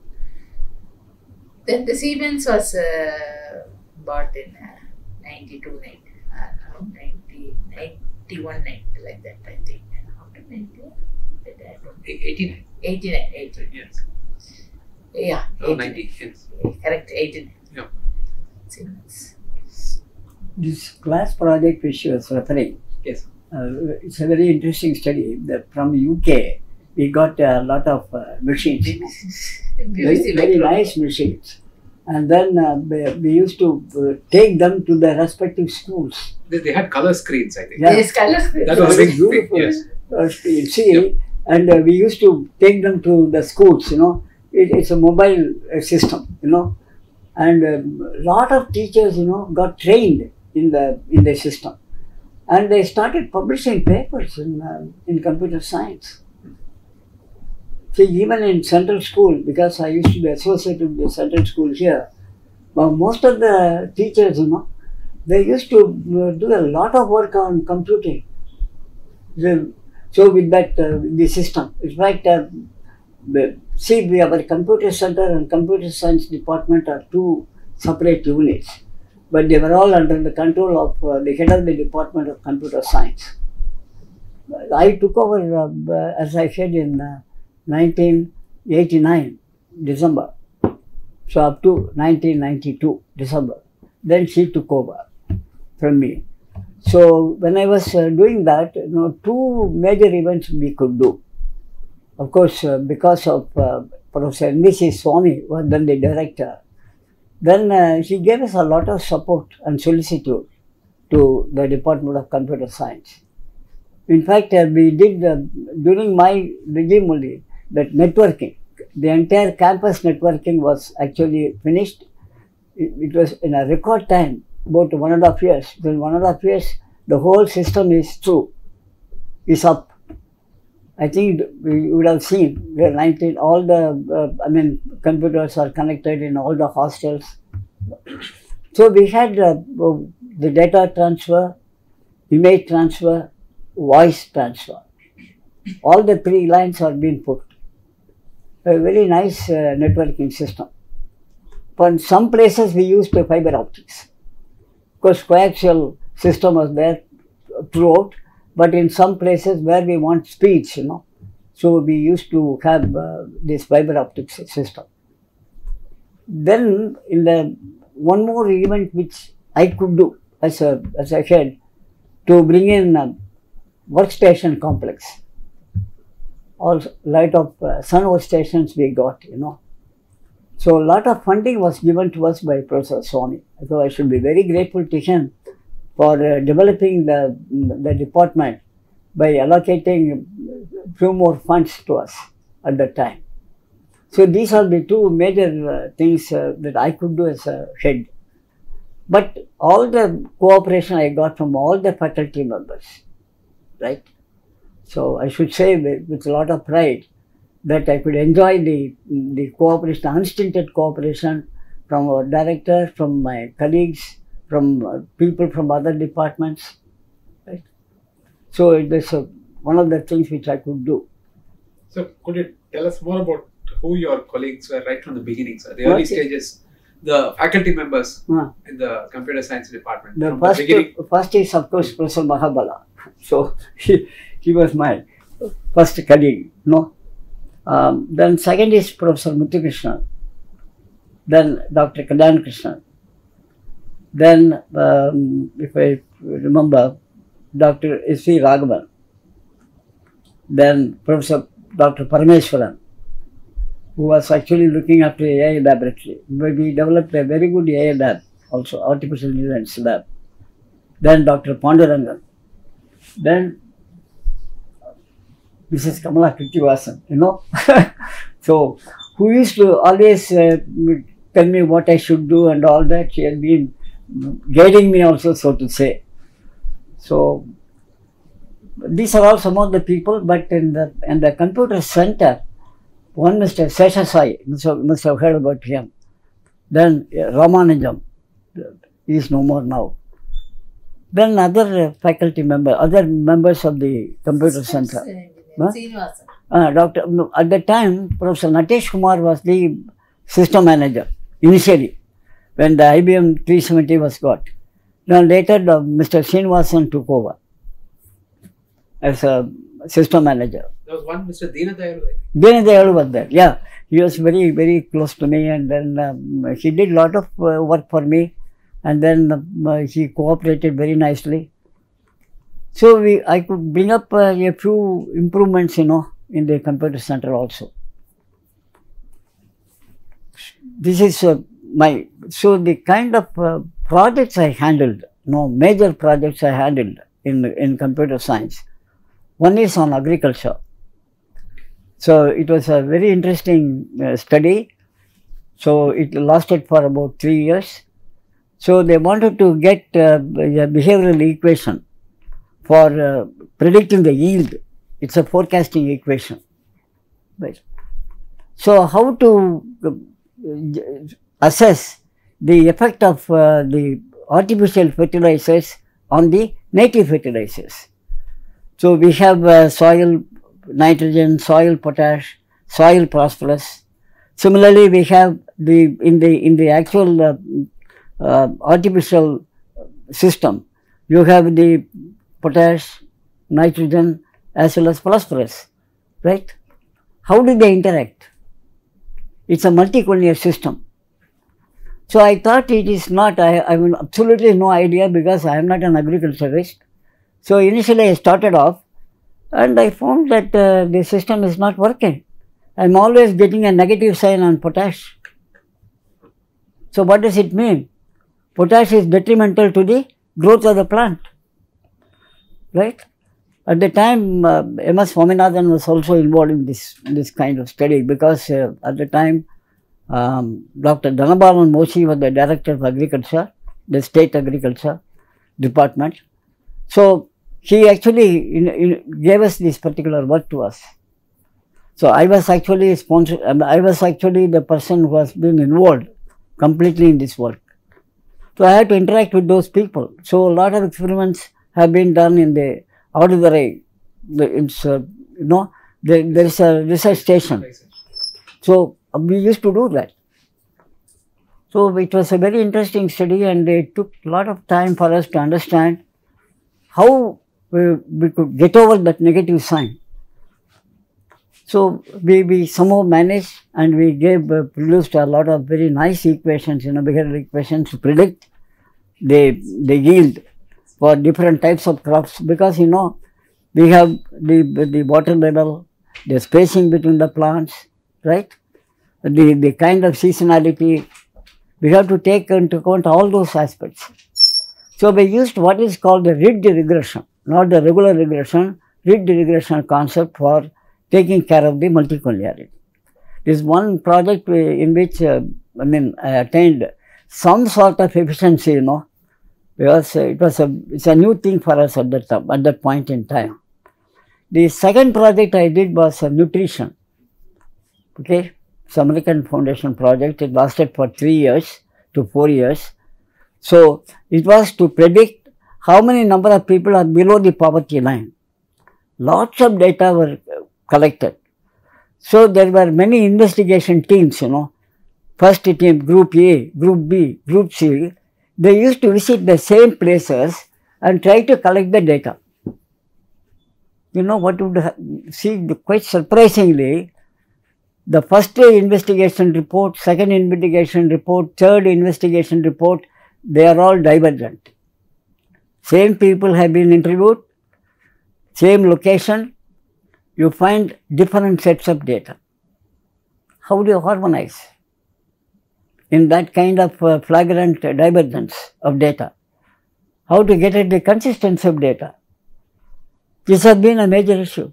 Then the Siemens was uh, bought in uh, 92, 90, uh, no, 90, 91, 90, like that, I think. After 90, I don't 89. 89, 89. Yes. Yeah, Oh, 89. 90. Yes. Correct, 89. Yeah. Siemens. This class project which you was referring, Yes. uh, it's a very interesting study. The, from UK, we got a lot of uh, machines, very, very nice machines. And then uh, we, we used to uh, take them to the respective schools. They, they had color screens, I think. Yeah. Yes, color screens. That was a big thing. beautiful. Yes. Uh, see, and uh, we used to take them to the schools, you know. It, it's a mobile uh, system, you know. And a lot of teachers, you know, got trained in the in the system. And they started publishing papers in, uh, in computer science. See, even in central school, because I used to be associated with the central school here, but most of the teachers, you know, they used to do a lot of work on computing. The- so with that, uh, the system, in fact, uh, see, we our computer center and computer science department are two separate units, but they were all under the control of uh, the head of the department of computer science. I took over, as I said, in uh, 1989, December. So up to 1992, December. Then she took over from me. So when I was uh, doing that, you know, two major events we could do. Of course, uh, because of uh, Professor N.V.C. Swamy was then the director, then uh, she gave us a lot of support and solicitude to the Department of Computer Science. In fact, uh, we did uh, during my regime only that networking. The entire campus networking was actually finished. It, it was in a record time, about one and a half years. Within one and a half years, the whole system is through, is up. I think we would have seen the 19, all the, uh, I mean, computers are connected in all the hostels. So we had uh, the data transfer, image transfer, voice transfer. All the three lines are being put. A very nice uh, networking system. For some places we used uh, fiber optics. Because coaxial system was there throughout, but in some places where we want speeds, you know, so we used to have uh, this fiber optic system. Then in the one more event which I could do as a as I said to bring in a workstation complex. All light of uh, sun workstations we got, you know. So a lot of funding was given to us by Professor Swamy. So I should be very grateful to him for uh, developing the the department by allocating few more funds to us at that time. So these are the two major uh, things uh, that I could do as a head. But all the cooperation I got from all the faculty members, right? So I should say with, with a lot of pride that I could enjoy the, the cooperation, unstinted cooperation from our director, from my colleagues, from uh, people from other departments, right? So it is uh, one of the things which I could do. So, could you tell us more about who your colleagues were right from the beginning, sir? The early is- stages, the faculty members Uh, in the computer science department. The first, the first is of course Professor Mahabala. So he, he was my first colleague, no. Um, then second is Professor Muthukrishnan. Then Dr. Kalyan Krishnan. Then, um, if I remember, Dr. S.V. Raghavan. Then Professor Dr. Parameswaran, who was actually looking after AI laboratory. We we developed a very good AI lab, also artificial intelligence lab. Then Dr. Pandurangan. Then Mrs. Kamala Krithivasan, you know. so, who used to always uh, tell me what I should do and all that. She has been guiding me also, so to say. So, these are all some of the people, but in the in the computer center, one Mr. Seshasai, must have, must have heard about him. Then uh, Ramanujam, he is no more now. Then other uh, faculty member, other members of the computer center. Huh? Srinivasan. Uh, Doctor, no, at that time, Professor Natesh Kumar was the system manager initially when the IBM 370 was got. Then later, the, Mr. Srinivasan took over as a system manager. There was one Mr. Deenadayalu. I think. Deenadayalu was there. Yeah, he was very, very close to me, and then um, he did a lot of uh, work for me, and then uh, he cooperated very nicely. So we, I could bring up uh, a few improvements, you know, in the computer center also. This is uh, my so the kind of uh, projects I handled, no major projects I handled in in computer science. One is on agriculture. So it was a very interesting uh, study. So it lasted for about three years. So they wanted to get uh, a behavioral equation for uh, predicting the yield. It's a forecasting equation. Right. So how to uh, assess the effect of uh, the artificial fertilizers on the native fertilizers. So we have uh, soil nitrogen, soil potash, soil phosphorus. Similarly, we have the in the in the actual uh, uh, artificial system, you have the potash, nitrogen, as well as phosphorus, right? How do they interact? It's a multicollinear system. So I thought it is not, I, I have absolutely no idea because I am not an agriculturist. So initially I started off and I found that uh, the system is not working. I am always getting a negative sign on potash. So what does it mean? Potash is detrimental to the growth of the plant, right? At the time, uh, M.S. Swaminathan was also involved in this, this kind of study because uh, at the time, um, Dr. Dhanabalan Moshi was the director of agriculture, the state agriculture department. So he actually in, in, gave us this particular work to us. So I was actually sponsored, um, I was actually the person who has been involved completely in this work. So I had to interact with those people. So a lot of experiments have been done in the Aduthurai. The, it's, uh, you know, there, there is a research station. So we used to do that. So it was a very interesting study and it took a lot of time for us to understand how we, we could get over that negative sign. So we, we somehow managed and we gave, uh, produced a lot of very nice equations, you know, behavioral equations to predict the, the yield for different types of crops because, you know, we have the, the water level, the spacing between the plants, right? The, the kind of seasonality, we have to take into account all those aspects. So we used what is called the ridge regression, not the regular regression, ridge regression concept for taking care of the multicollinearity. This is one project in which, uh, I mean, I attained some sort of efficiency, you know, because uh, it was a, it's a new thing for us at that time, at that point in time. The second project I did was uh, nutrition, okay, it's American Foundation project, it lasted for three years to four years. So, it was to predict how many number of people are below the poverty line. Lots of data were collected. So, there were many investigation teams, you know. First team, group A, group B, group C. They used to visit the same places and try to collect the data. You know what would see, quite surprisingly, The first investigation report, second investigation report, third investigation report, they are all divergent. Same people have been interviewed, same location, you find different sets of data. How do you harmonize in that kind of uh, flagrant divergence of data? How to get at the consistency of data? This has been a major issue.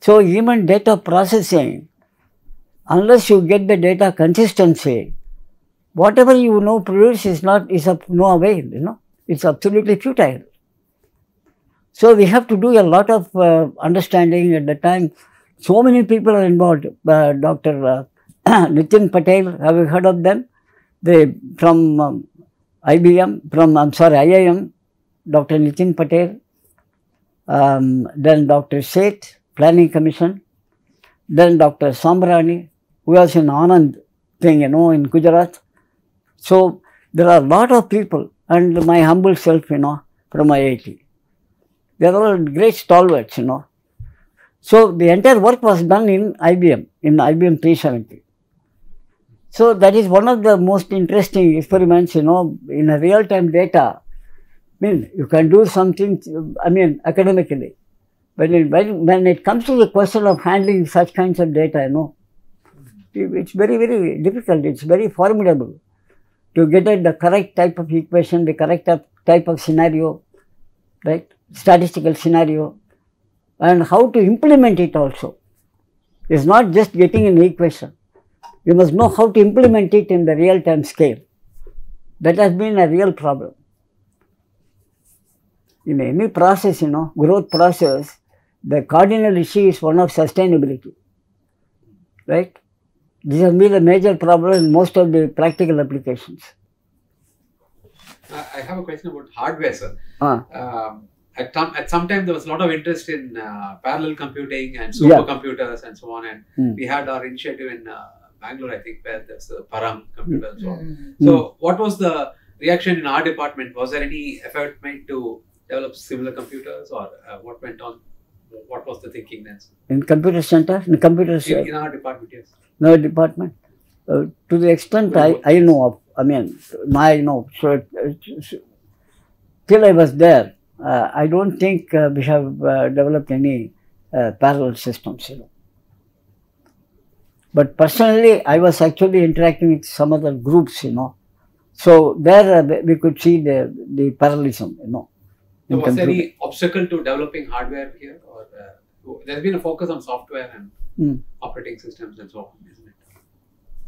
So even data processing, unless you get the data consistency, whatever you know produce is not is of no avail, you know, it's absolutely futile. So we have to do a lot of uh, understanding at the time. So many people are involved. Uh, Dr. Nitin Patel, have you heard of them? They from um, IBM, from I'm sorry, IIM, Dr. Nitin Patel, um, then Dr. Seth, Planning Commission, then Dr. Sambrani, who was in Anand thing, you know, in Gujarat. So there are a lot of people, and my humble self, you know, from IIT. They are all great stalwarts, you know. So the entire work was done in IBM, in IBM 370. So that is one of the most interesting experiments, you know, in a real-time data. I mean, you can do something, I mean, academically. But when, when it comes to the question of handling such kinds of data, you know, it's very, very difficult. It's very formidable to get at the correct type of equation, the correct type- type of scenario, right? Statistical scenario, and how to implement it also. It's not just getting an equation. You must know how to implement it in the real time scale. That has been a real problem. In any process, you know, growth process, the cardinal issue is one of sustainability. Right? This has been a major problem in most of the practical applications. I I have a question about hardware, sir. Ah, Um, at, some, at some time, there was a lot of interest in uh, parallel computing and Yeah. supercomputers and so on. And Hmm. we had our initiative in uh, Bangalore, I think, where there's the Param computer and so on. Mm. So, what was the reaction in our department? Was there any effort made to develop similar computers, or uh, what went on? What was the thinking then? in computer center, in computer center. in our department, yes. no department. Uh, to the extent I, I know of, I mean, my know, so, uh, so till I was there, uh, I don't think uh, we have uh, developed any uh, parallel systems, you know. But personally, I was actually interacting with some other groups, you know. So there uh, we- could see the, the parallelism, you know. So was there any obstacle to developing hardware here, or uh, there's been a focus on software and Hmm. operating systems and so on, isn't it?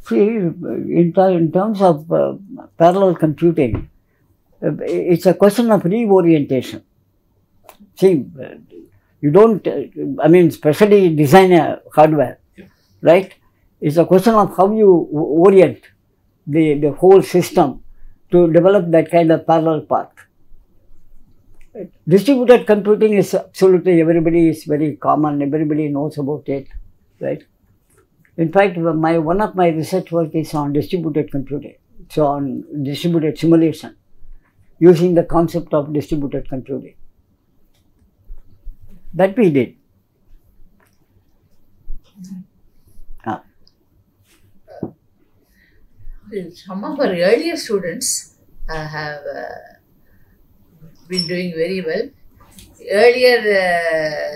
See, in, in terms of uh, parallel computing, uh, it's a question of reorientation. See, uh, you don't, uh, I mean, especially design a hardware, Yeah. right? It's a question of how you orient the, the whole system to develop that kind of parallel path. Distributed computing is absolutely, everybody is very common, everybody knows about it, right? In fact, my one of my research work is on distributed computing. So on distributed simulation, using the concept of distributed computing. That we did. Ah, Some of our earlier students uh, have uh, been doing very well. Earlier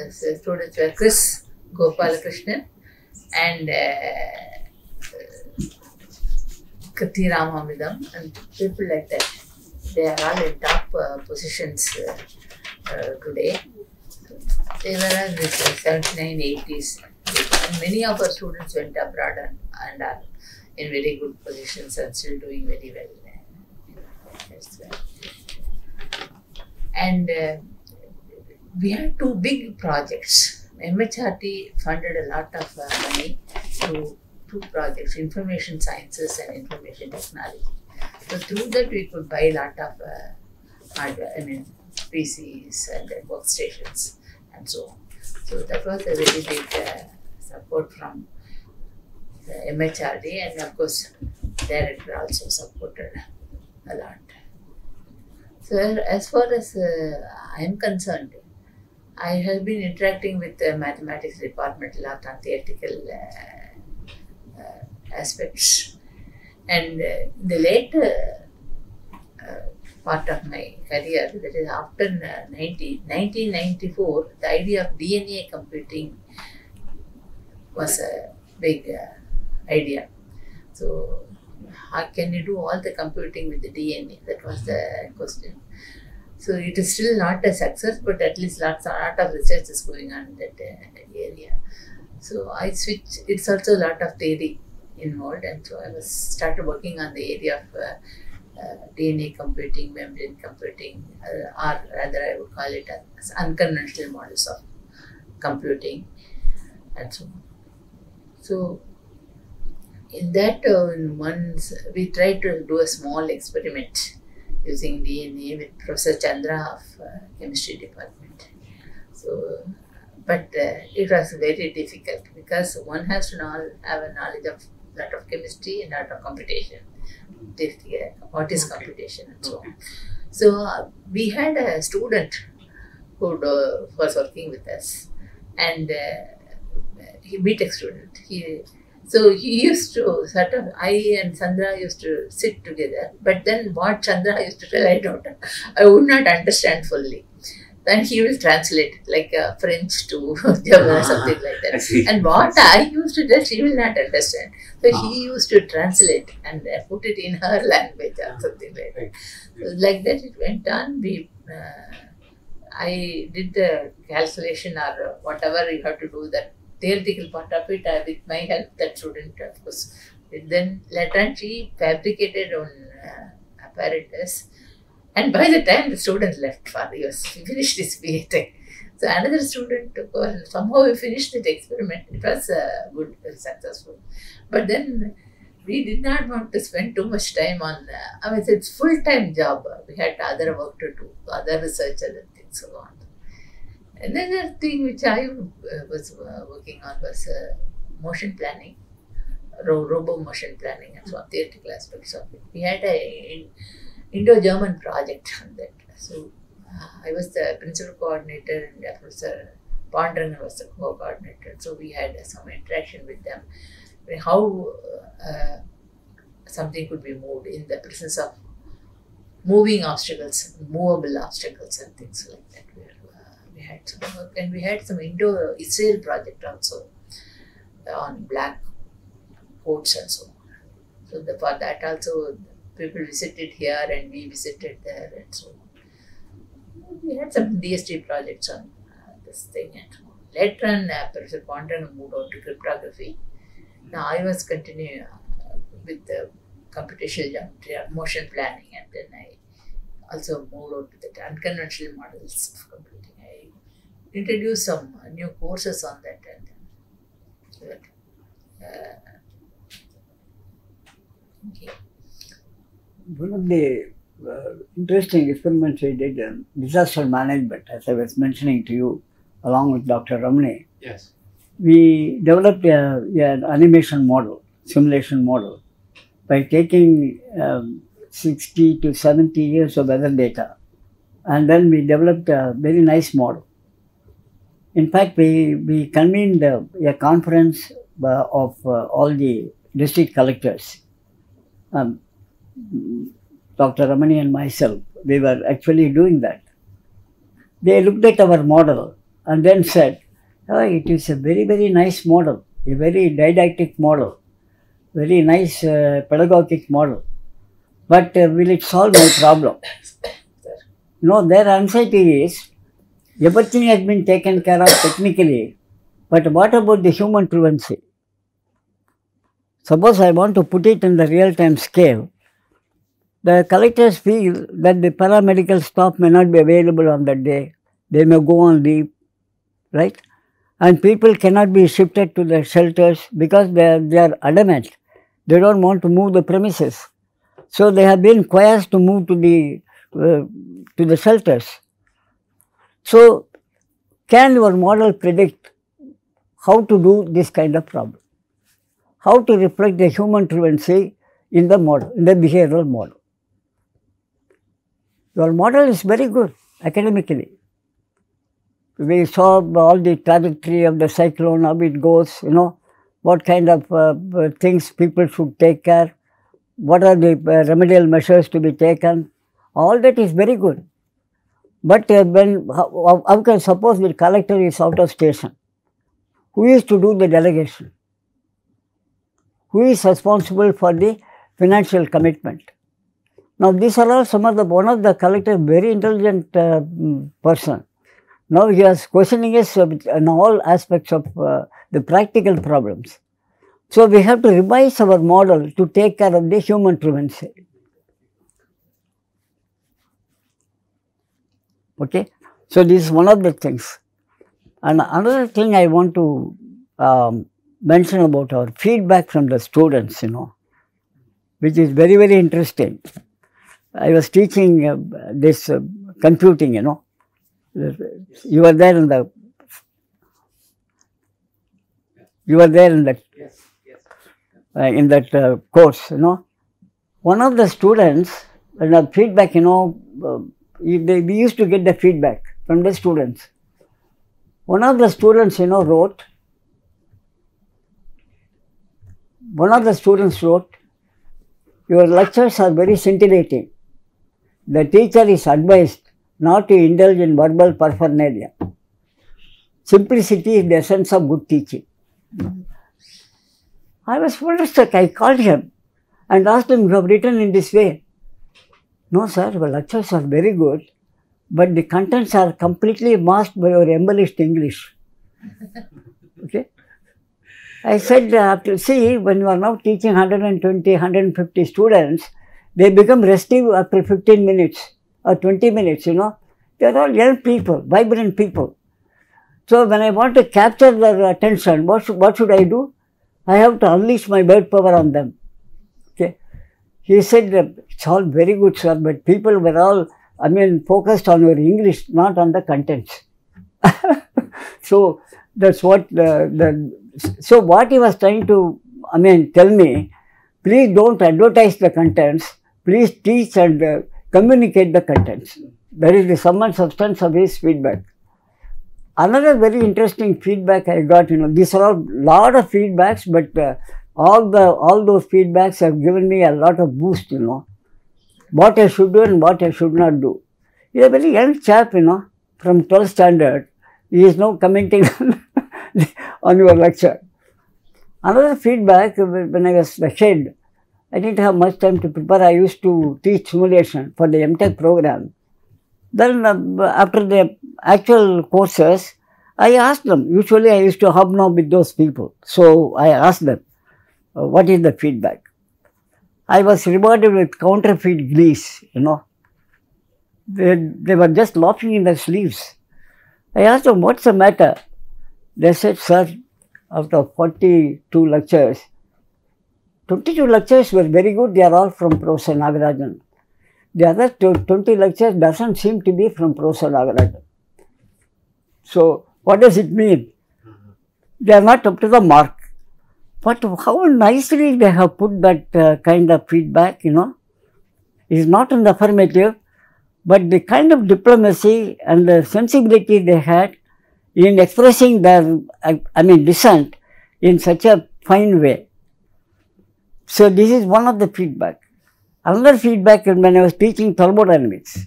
uh, students were Kris Gopalakrishnan and uh, Krithi Ramamritham and people like that. They are all in top uh, positions uh, uh, today. They were in the 79, 80s. And many of our students went abroad and, and are in very good positions and still doing very well. That's well. And uh, we had two big projects. MHRD funded a lot of uh, money to two projects, information sciences and information technology. So through that we could buy a lot of uh, hardware, I mean PCs and workstations and so on. So that was a very big uh, support from MHRD and of course director also supported a lot. So as far as uh, I am concerned, I have been interacting with the mathematics department a lot on theoretical uh, uh, aspects. And uh, the later uh, part of my career, that is after uh, 90, 1994, the idea of DNA computing was a big uh, idea. So, how can you do all the computing with the DNA? That was the question. So, it is still not a success, but at least lots a lot of research is going on in that uh, area. So, I switched, it's also a lot of theory involved, and so I was started working on the area of uh, uh, DNA computing, membrane computing, uh, or rather, I would call it as unconventional models of computing, and so on. So, in that uh, once we tried to do a small experiment using DNA with Professor Chandra of uh, chemistry department. So, but uh, it was very difficult because one has to know, have a knowledge of lot of chemistry and lot of computation. This, What is computation and so on. So uh, we had a student who uh, was working with us, and uh, he BTech student. He so he used to sort of I and Chandra used to sit together, but then what Chandra used to tell, I don't, I would not understand fully. Then he will translate like uh, French to German or something like that. And what I used to tell, she will not understand. So Ah. he used to translate and uh, put it in her language or something like that. So like that it went on. We, uh, I did the calculation or whatever you have to do that theoretical part of it uh, with my help. That student, of course. Then later on she fabricated on uh, apparatus, and by the time the student left for US, he finished his PhD. So another student took over and somehow we finished that experiment. It was uh, good, successful. But then we did not want to spend too much time on. Uh, I mean, it's full time job. We had other work to do, other research, other things, so on. Another thing which I uh, was uh, working on was uh, motion planning, ro- robo motion planning, and so on, theoretical aspects of it. We had a in- Indo-German project on that. So I was the principal coordinator, and Professor Pandurangan was the co-coordinator. So we had some interaction with them. How uh, something could be moved in the presence of moving obstacles, movable obstacles, and things like that. We had some work, and we had some Indo-Israel project also on black coats and so on. So the, for that also, people visited here and we visited there and so on. We had some DST projects on uh, this thing and. Later on, uh, Professor Pandran moved on to cryptography. Now I was continuing uh, with the computational geometry, uh, motion planning, and then I also moved on to the unconventional models of computing. I introduced some new courses on that and so uh, okay. One of the uh, interesting experiments we did in disaster management, as I was mentioning to you, along with Dr. Ramani, Yes. we developed a, an animation model, simulation model, by taking um, 60 to 70 years of weather data. And then we developed a very nice model. In fact, we, we convened a, a conference uh, of uh, all the district collectors. Um, Dr. Ramani and myself, we were actually doing that. They looked at our model and then said, oh, it is a very, very nice model, a very didactic model, very nice uh, pedagogic model. But uh, will it solve my problem? No, their anxiety is everything has been taken care of technically, but what about the human truancy? Suppose I want to put it in the real time scale, the collectors feel that the paramedical staff may not be available on that day. They may go on leave, right? And people cannot be shifted to the shelters because they are, they are adamant. They don't want to move the premises. So they have been coerced to move to the, uh, to the shelters. So can your model predict how to do this kind of problem? How to reflect the human truancy in the model, in the behavioral model? Your model is very good academically. We saw all the trajectory of the cyclone, how it goes, you know, what kind of uh, uh, things people should take care, what are the uh, remedial measures to be taken. All that is very good. But uh, when, how, how can suppose the collector is out of station? Who is to do the delegation? Who is responsible for the financial commitment? Now, these are all some of the, one of the collector, very intelligent uh, mm, person. Now, he is questioning us uh, in all aspects of uh, the practical problems. So, we have to revise our model to take care of the human truancy. Okay. So, this is one of the things. And another thing I want to um, mention about our feedback from the students, you know, which is very, very interesting. I was teaching uh, this uh, computing, you know. You were there in the, you were there in that, uh, in that uh, course, you know. One of the students, and the feedback, you know, uh, they, we used to get the feedback from the students. One of the students, you know, wrote, one of the students wrote, Your lectures are very scintillating. The teacher is advised not to indulge in verbal paraphernalia. Simplicity is the essence of good teaching. I was wonderstruck. I called him and asked him, You have written in this way. No, sir, your lectures are very good, but the contents are completely masked by your embellished English. Okay. I said, uh, to see, when you are now teaching 120, 150 students, they become restive after 15 minutes or 20 minutes, you know. They are all young people, vibrant people. So when I want to capture their attention, what should, what should I do? I have to unleash my word power on them. He said, that it's all very good, sir, but people were all, I mean, focused on your English, not on the contents. so that's what the, the, so what he was trying to, I mean, tell me, please don't advertise the contents, please teach and uh, communicate the contents. That is the sum and substance of his feedback. Another very interesting feedback I got, you know, these are all lot of feedbacks, but uh, all the all those feedbacks have given me a lot of boost, you know, what I should do and what I should not do. He's a very young chap, you know, from 12th standard. He is now commenting on your lecture. Another feedback, when I was a kid, I didn't have much time to prepare. I used to teach simulation for the MTech program. Then uh, after the actual courses, I asked them. Usually I used to hobnob with those people. So I asked them, Uh, what is the feedback? I was rewarded with counterfeit glees, you know. They, they were just laughing in their sleeves. I asked them, what's the matter? They said, sir, after 42 lectures, 22 lectures were very good. They are all from Professor Nagarajan. The other 20 lectures doesn't seem to be from Professor Nagarajan. So, what does it mean? Mm-hmm. They are not up to the mark. But how nicely they have put that uh, kind of feedback, you know. is not the affirmative, but the kind of diplomacy and the sensibility they had in expressing their, I, I mean, dissent in such a fine way. So, this is one of the feedback. Another feedback when I was teaching thermodynamics,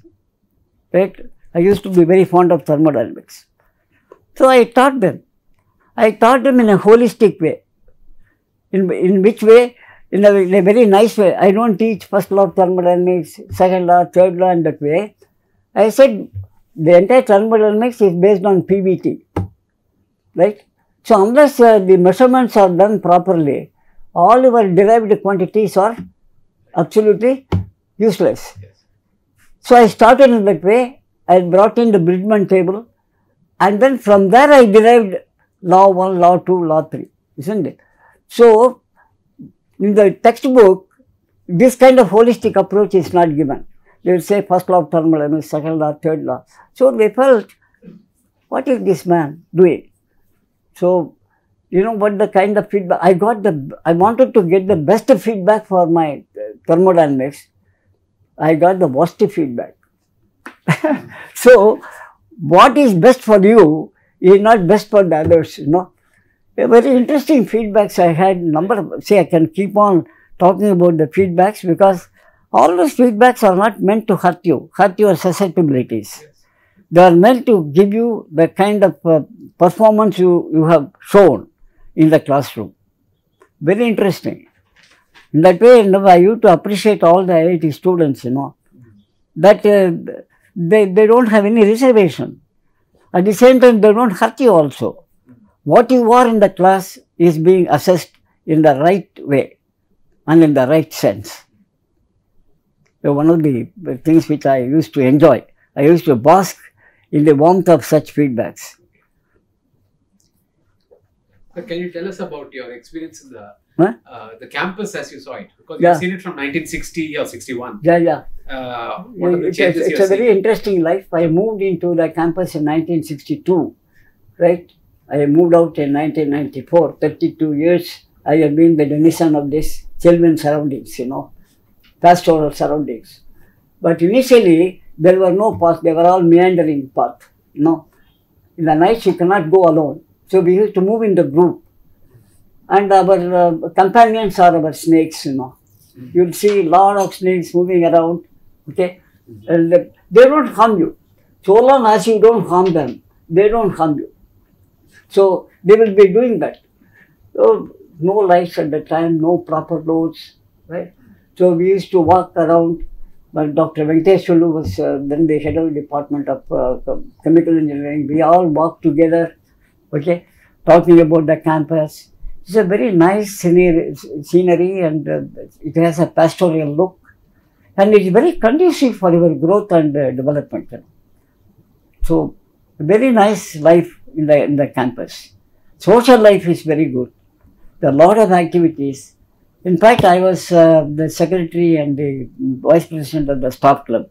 right? I used to be very fond of thermodynamics. So, I taught them. I taught them in a holistic way. In, in which way? In a, in a very nice way. I don't teach first law of thermodynamics, second law, third law in that way. I said the entire thermodynamics is based on PVT, right? So, unless uh, the measurements are done properly, all your derived quantities are absolutely useless. Yes. So, I started in that way. I brought in the Bridgman table and then from there I derived law 1, law 2, law 3, isn't it? So, in the textbook, this kind of holistic approach is not given. They will say first law of thermodynamics, second law, third law. So, they felt, what is this man doing? So, you know what the kind of feedback, I got the, I wanted to get the best feedback for my thermodynamics. I got the worst feedback. so, what is best for you is not best for the others, you know. Very interesting feedbacks I had, number of, see I can keep on talking about the feedbacks because all those feedbacks are not meant to hurt you, hurt your susceptibilities. They are meant to give you the kind of uh, performance you, you have shown in the classroom. Very interesting. In that way, you know, I used to appreciate all the IIT students, you know, that uh, they, they don't have any reservation. At the same time, they don't hurt you also. What you are in the class is being assessed in the right way and in the right sense. So one of the things which I used to enjoy, I used to bask in the warmth of such feedbacks. Can you tell us about your experience in the Huh? uh, the campus as you saw it? Because Yeah. you've seen it from 1960 or 61. Yeah, yeah. Uh, what are the It's, changes it's you're a very interesting life. I moved into the campus in 1962, right? I moved out in 1994. 32 years I have been the denizen of this Chelvan surroundings, you know, pastoral surroundings. But initially, there were no paths, they were all meandering paths, you know. In the night, you cannot go alone. So we used to move in the group. And our uh, companions are our snakes, you know. You'll see a lot of snakes moving around, okay? And uh, they don't harm you. So long as you don't harm them, they don't harm you. So they will be doing that. So no lights at the time, no proper roads, right? So we used to walk around. But Dr. Venkateswarlu was uh, then the head of the department of uh, chemical engineering. We all walked together, okay, talking about the campus. It's a very nice scenery, scenery and uh, it has a pastoral look and it's very conducive for your growth and uh, development. So, very nice life in the, in the campus. Social life is very good. There are a lot of activities. In fact, I was uh, the secretary and the vice president of the staff club.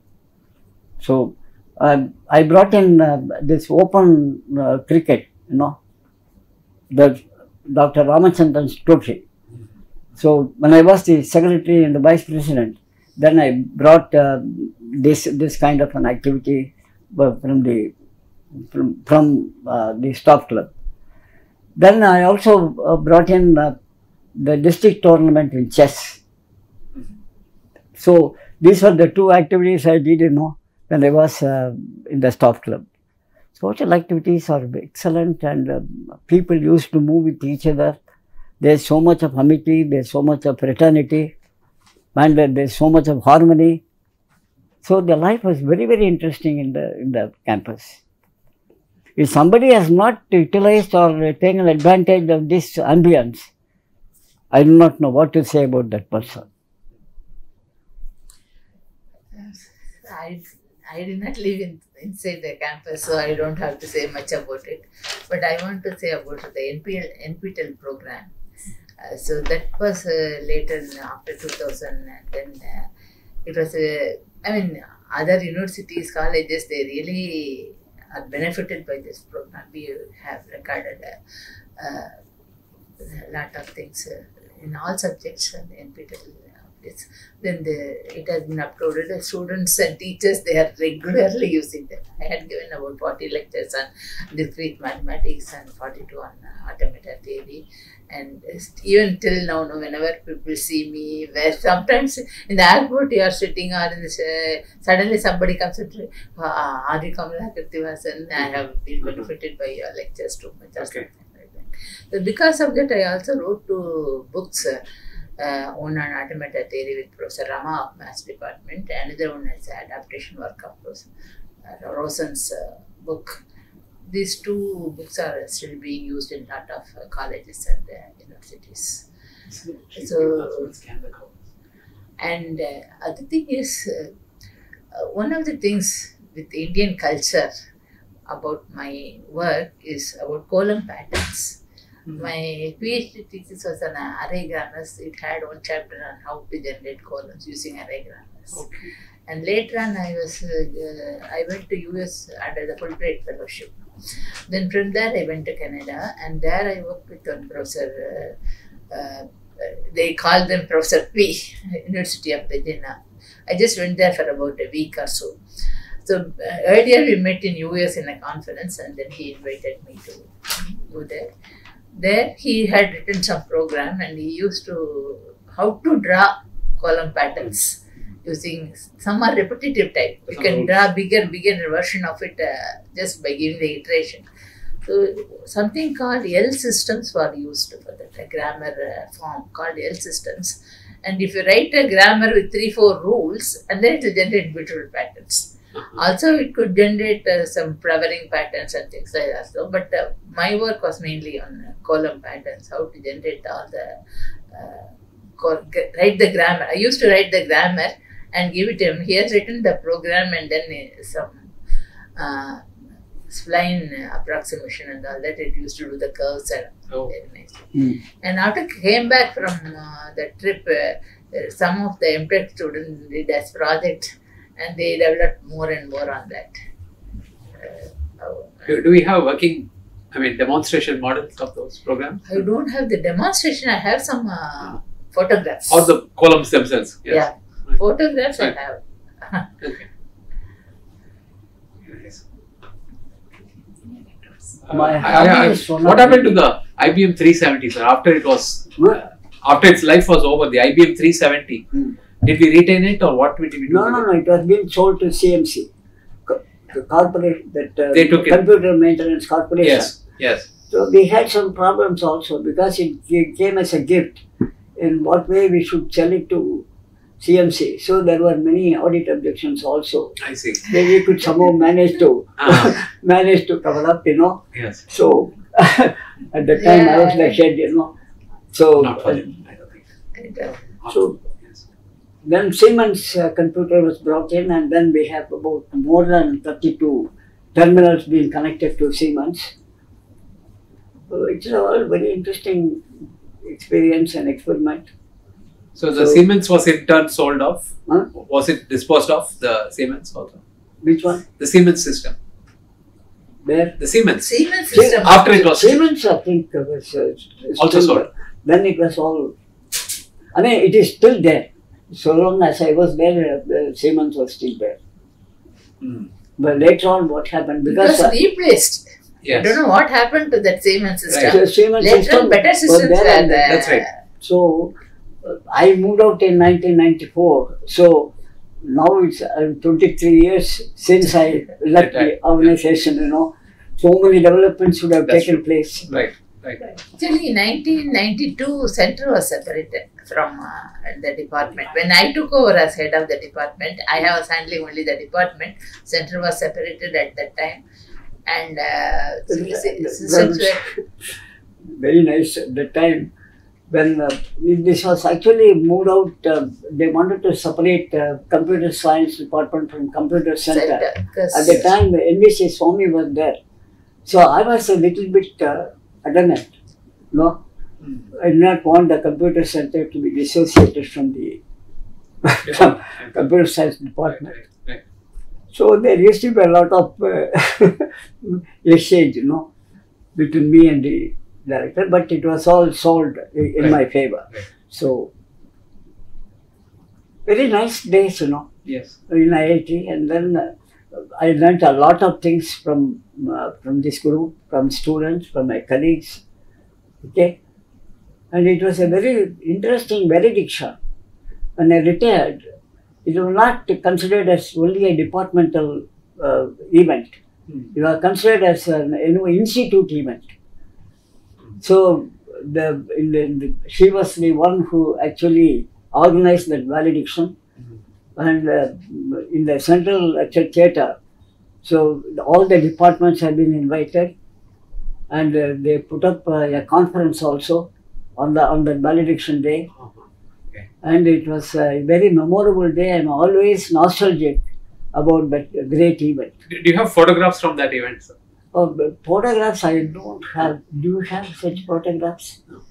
So, uh, I brought in uh, this open uh, cricket, you know, the Dr. Ramachandran's trophy. So, when I was the secretary and the vice president, then I brought uh, this this kind of an activity uh, from the from, from uh, the staff club. Then I also uh, brought in uh, the district tournament in chess. So these were the two activities I did, you know, when I was uh, in the staff club. Social activities are excellent, and uh, people used to move with each other. There's so much of amity, there's so much of fraternity, and uh, there's so much of harmony. So the life was very, very interesting in the in the campus. If somebody has not utilized or taken advantage of this ambience, I do not know what to say about that person. I, I did not live in, inside the campus, so I don't have to say much about it. But I want to say about the NPL, NPTEL program. Uh, so that was uh, later after 2000, and then uh, it was, uh, I mean, other universities, colleges, they really are benefited by this program. We have recorded a, a lot of things uh, in all subjects and NPTEL. It's, then the, it has been uploaded. The students and teachers they are regularly using them. I had given about 40 lectures on discrete mathematics and 42 on uh, automata theory. And even till now, no, whenever people see me, where sometimes in the airport you are sitting or in this, uh, suddenly somebody comes and says, uh, Adi Kamala Krithivasan, I have been benefited by your lectures too much or Okay. something like that. So because of that, I also wrote two books. Uh, uh, one on automata theory with Professor Rama of Maths Department. Another one is adaptation work of Professor uh, Rosen's uh, book. These two books are still being used in a lot of uh, colleges and uh, universities. So- And uh, other thing is, uh, uh, one of the things with Indian culture about my work is about kolam patterns. My PhD thesis was on uh, array grammars. It had one chapter on how to generate kolams using array grammars. Okay. And later on, I was uh, uh, I went to US under the Fulbright fellowship. Then from there, I went to Canada, and there I worked with one professor. Uh, uh, they called them Professor P, University of Regina. I just went there for about a week or so. So uh, earlier we met in US in a conference, and then he invited me to go there. There he had written some program, and he used to how to draw kolam patterns using some are repetitive type. You Some can draw bigger, bigger version of it uh, just by giving the iteration. So something called L systems were used for that, a grammar uh, form called L systems. And if you write a grammar with three, four rules, and then it will generate beautiful patterns. Also, it could generate uh, some flowering patterns and things like that. So, but uh, my work was mainly on uh, kolam patterns, how to generate all the uh, g- write the grammar. I used to write the grammar and give it to him. He has written the program and then uh, some uh, spline approximation and all that. It used to do the curves and Oh. very nice. Hmm. And after came back from uh, the trip, uh, uh, some of the MTech students did as project, and they developed more and more on that. Uh, Do, do we have working, I mean, demonstration models of those programs? I don't have the demonstration. I have some uh, photographs. Or the kolams themselves? Yes. Yeah, photographs I have. Okay. Uh, I- I- what happened to the IBM 370, sir? After it was, What? after its life was over, the IBM 370, Hmm. did we retain it or what did we do? No, no, no. It was being sold to CMC, co- the corporation that uh, They took it. computer maintenance corporation. Yes, yes. So we had some problems also because it came as a gift. In what way we should sell it to CMC? So there were many audit objections also. I see. Then we could somehow manage to Ah, manage to cover up, you know. yes. So at the time I was Yeah. like head, you know. So Not for them, I don't think. So- yes. then Siemens uh, computer was brought in, and then we have about more than 32 terminals being connected to Siemens. So it's all very interesting experience and experiment. So the So- Siemens was in turn sold off. Huh? Was it disposed of the Siemens also? Which one? The Siemens system. Where? The Siemens. Siemens system. After it was Siemens, I think, uh, was uh, Also still- sold. Then it was all. I mean, it is still there. So long as I was there, uh, Siemens was still there. Hmm. But later on, what happened? It Because was uh, replaced. I don't know what happened to that Siemens system. the Siemens Later system on, better systems were there there. That's right. So uh, I moved out in 1994. So now it's uh, 23 years since I left the organization. You know, so many developments would have That's taken true. place. Right. Right. Actually, in 1992, Center was separated from uh, the department. When I took over as head of the department, I was handling only the department. Center was separated at that time. And uh, sy- systems were Very nice at the time when uh, this was actually moved out. Uh, they wanted to separate uh, computer science department from computer center. center. 'cause- At the time, N.V.C. Swamy was there. So I was a little bit uh, adamant. No, Hmm. I did not want the computer center to be dissociated from the from computer science Right, department. right, right. So there used to be a lot of uh, exchange, you know, between me and the director, but it was all solved in Right. my favor. Right. So very nice days, you know Yes. in IIT, and then uh, I learnt a lot of things from uh, from this group, from students, from my colleagues. Okay, and it was a very interesting valediction. When I retired, it was not considered as only a departmental uh, event. Hmm. It was considered as an you know institute event. So the, in the, the she was the one who actually organized that valediction and uh, in the central lecture theatre. So all the departments have been invited, and uh, they put up uh, a conference also on the on the valediction day, Uh-huh. and it was a very memorable day. I'm always nostalgic about that great event. Do do you have photographs from that event, sir? Oh, photographs I don't have. Do you have such photographs? No.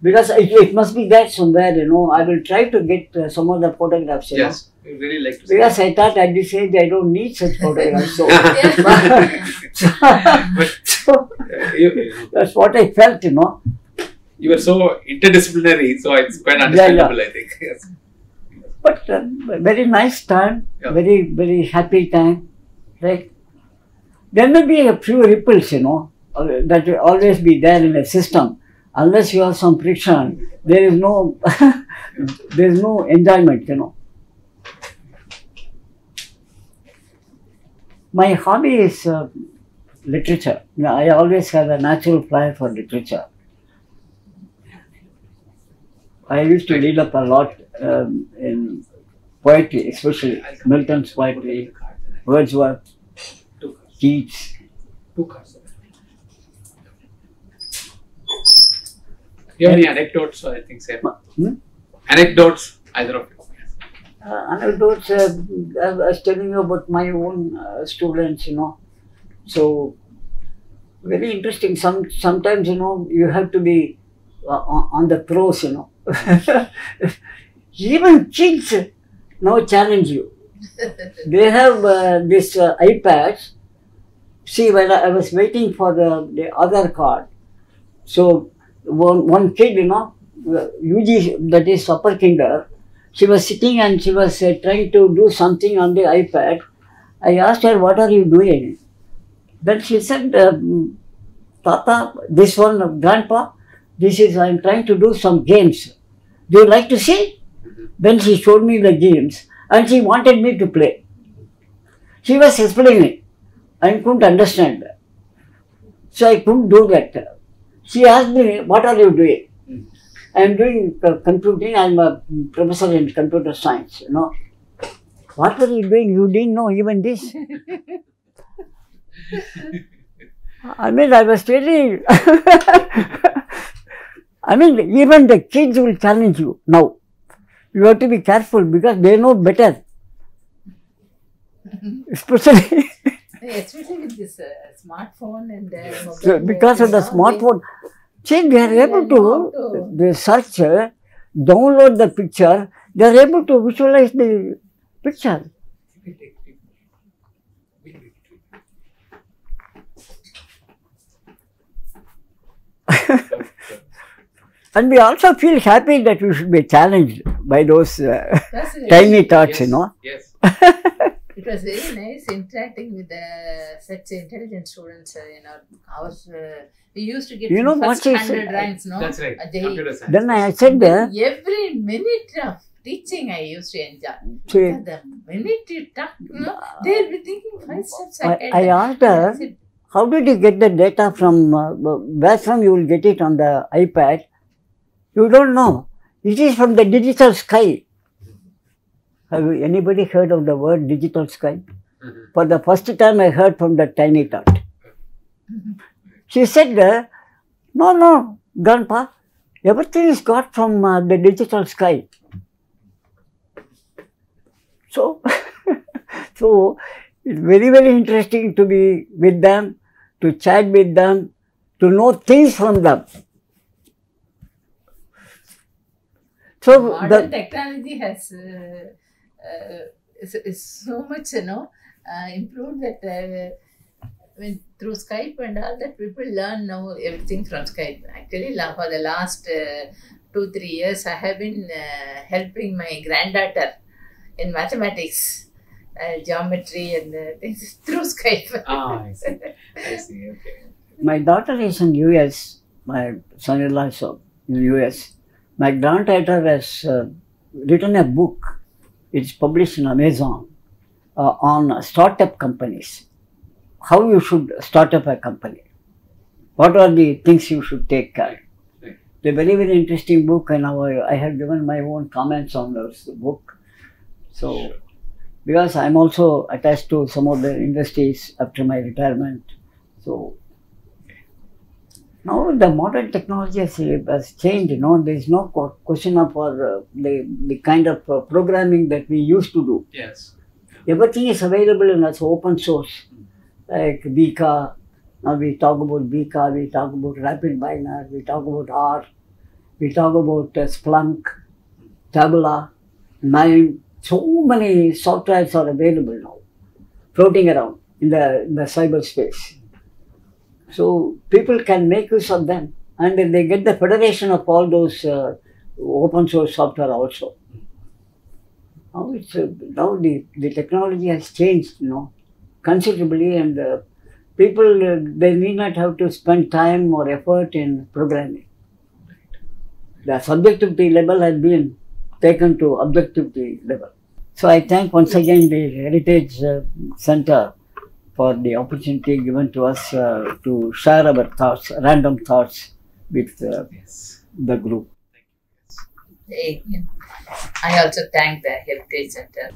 Because it, it must be there somewhere, you know. I will try to get uh, some of the photographs. You know. Yes. We really like to see. Because I thought at this age I don't need such photographs. So, But, so you, that's what I felt, you know. you were so interdisciplinary, so it's quite yeah. understandable, I think. Yes. But uh, very nice time, Yeah. very, very happy time, right? There may be a few ripples, you know, uh, that will always be there in the system. Unless you have some friction, there is no, there is no enjoyment, you know. My hobby is uh, literature. You know, I always have a natural flair for literature. I used to read up a lot um, in poetry, especially Milton's poetry, Wordsworth. Keats. Two cards. Do you have any anecdotes or anything, sir? Hmm? Anecdotes, either of you. Uh, anecdotes, uh, I was telling you about my own uh, students, you know. So, very interesting. Some Sometimes, you know, you have to be uh, on, on the throws, you know. Even kids now challenge you. They have uh, this uh, iPads. See, when I, was waiting for the, the other card, so one, one kid, you know, UG, that is upper kinder, she was sitting and she was uh, trying to do something on the iPad. I asked her, What are you doing? Then she said, um, Tata, this one, Grandpa, this is, I'm trying to do some games. Do you like to see? Then she showed me the games and she wanted me to play. She was explaining. I couldn't understand. So I couldn't do that. She asked me, What are you doing? I am doing uh, computing. I am a professor in computer science. You know, what were you doing? You didn't know even this. I mean, I was really. I mean, even the kids will challenge you now. You have to be careful because they know better. Especially Especially with this uh, smartphone and uh, mobile So because of the phones, you know, smartphone, see, they are able to, to- they search, uh, download the picture, they are able to visualize the picture. And we also feel happy that we should be challenged by those uh, That's very- tiny thoughts, yes, you know. Yes. It was very nice interacting with uh, such intelligent students. Uh, you know, ours. Uh, we used to get You know first what she hundred said? ranks. No, That's right. Day. Computer science. Then I said, uh, Every minute of teaching, I used to enjoy. see, The minute you talk, you know, they'll be thinking five steps I, ahead. I asked her, That's how did you get the data from, uh, where from you will get it on the iPad? You don't know. It is from the digital sky. Have you- anybody heard of the word digital sky? Mhm. For the first time I heard from the tiny tot. She said, uh, no, no, grandpa, everything is got from uh, the digital sky. So, so it's very, very interesting to be with them, to chat with them, to know things from them. So modern the, technology has uh, is, is so much you know uh, improved that uh, I mean through Skype and all that people learn now everything from Skype. Actually, la- for the last uh, two three years, I have been uh, helping my granddaughter in mathematics, uh, geometry, and uh, things through Skype. Ah, I see. I see. Okay. my daughter is in US, my son-in-law is uh, in US. My granddaughter has uh, written a book. It's published in Amazon uh, on startup companies. How you should start up a company. What are the things you should take care? It's a very, very interesting book and our, I have given my own comments on this book. So, Sure. because I'm also attached to some of the industries after my retirement. So now the modern technology has, has changed. You know, there is no question of uh, the the kind of uh, programming that we used to do. Yes. Everything is available and it's open source, like Weka. Now we talk about Weka, we talk about Rapid Miner, we talk about R, we talk about uh, Splunk, Tableau, KNIME. So many softwares are available now, floating around in the in the cyberspace. So people can make use of them, and then they get the federation of all those uh, open source software also. Now it's uh, now the, the technology has changed, you know, considerably, and uh, people uh, they need not have to spend time or effort in programming. The subjectivity level has been taken to objectivity level. So I thank once again the Heritage uh, Center for the opportunity given to us uh, to share our thoughts, random thoughts with uh, Yes. the group. I also thank the Heritage Center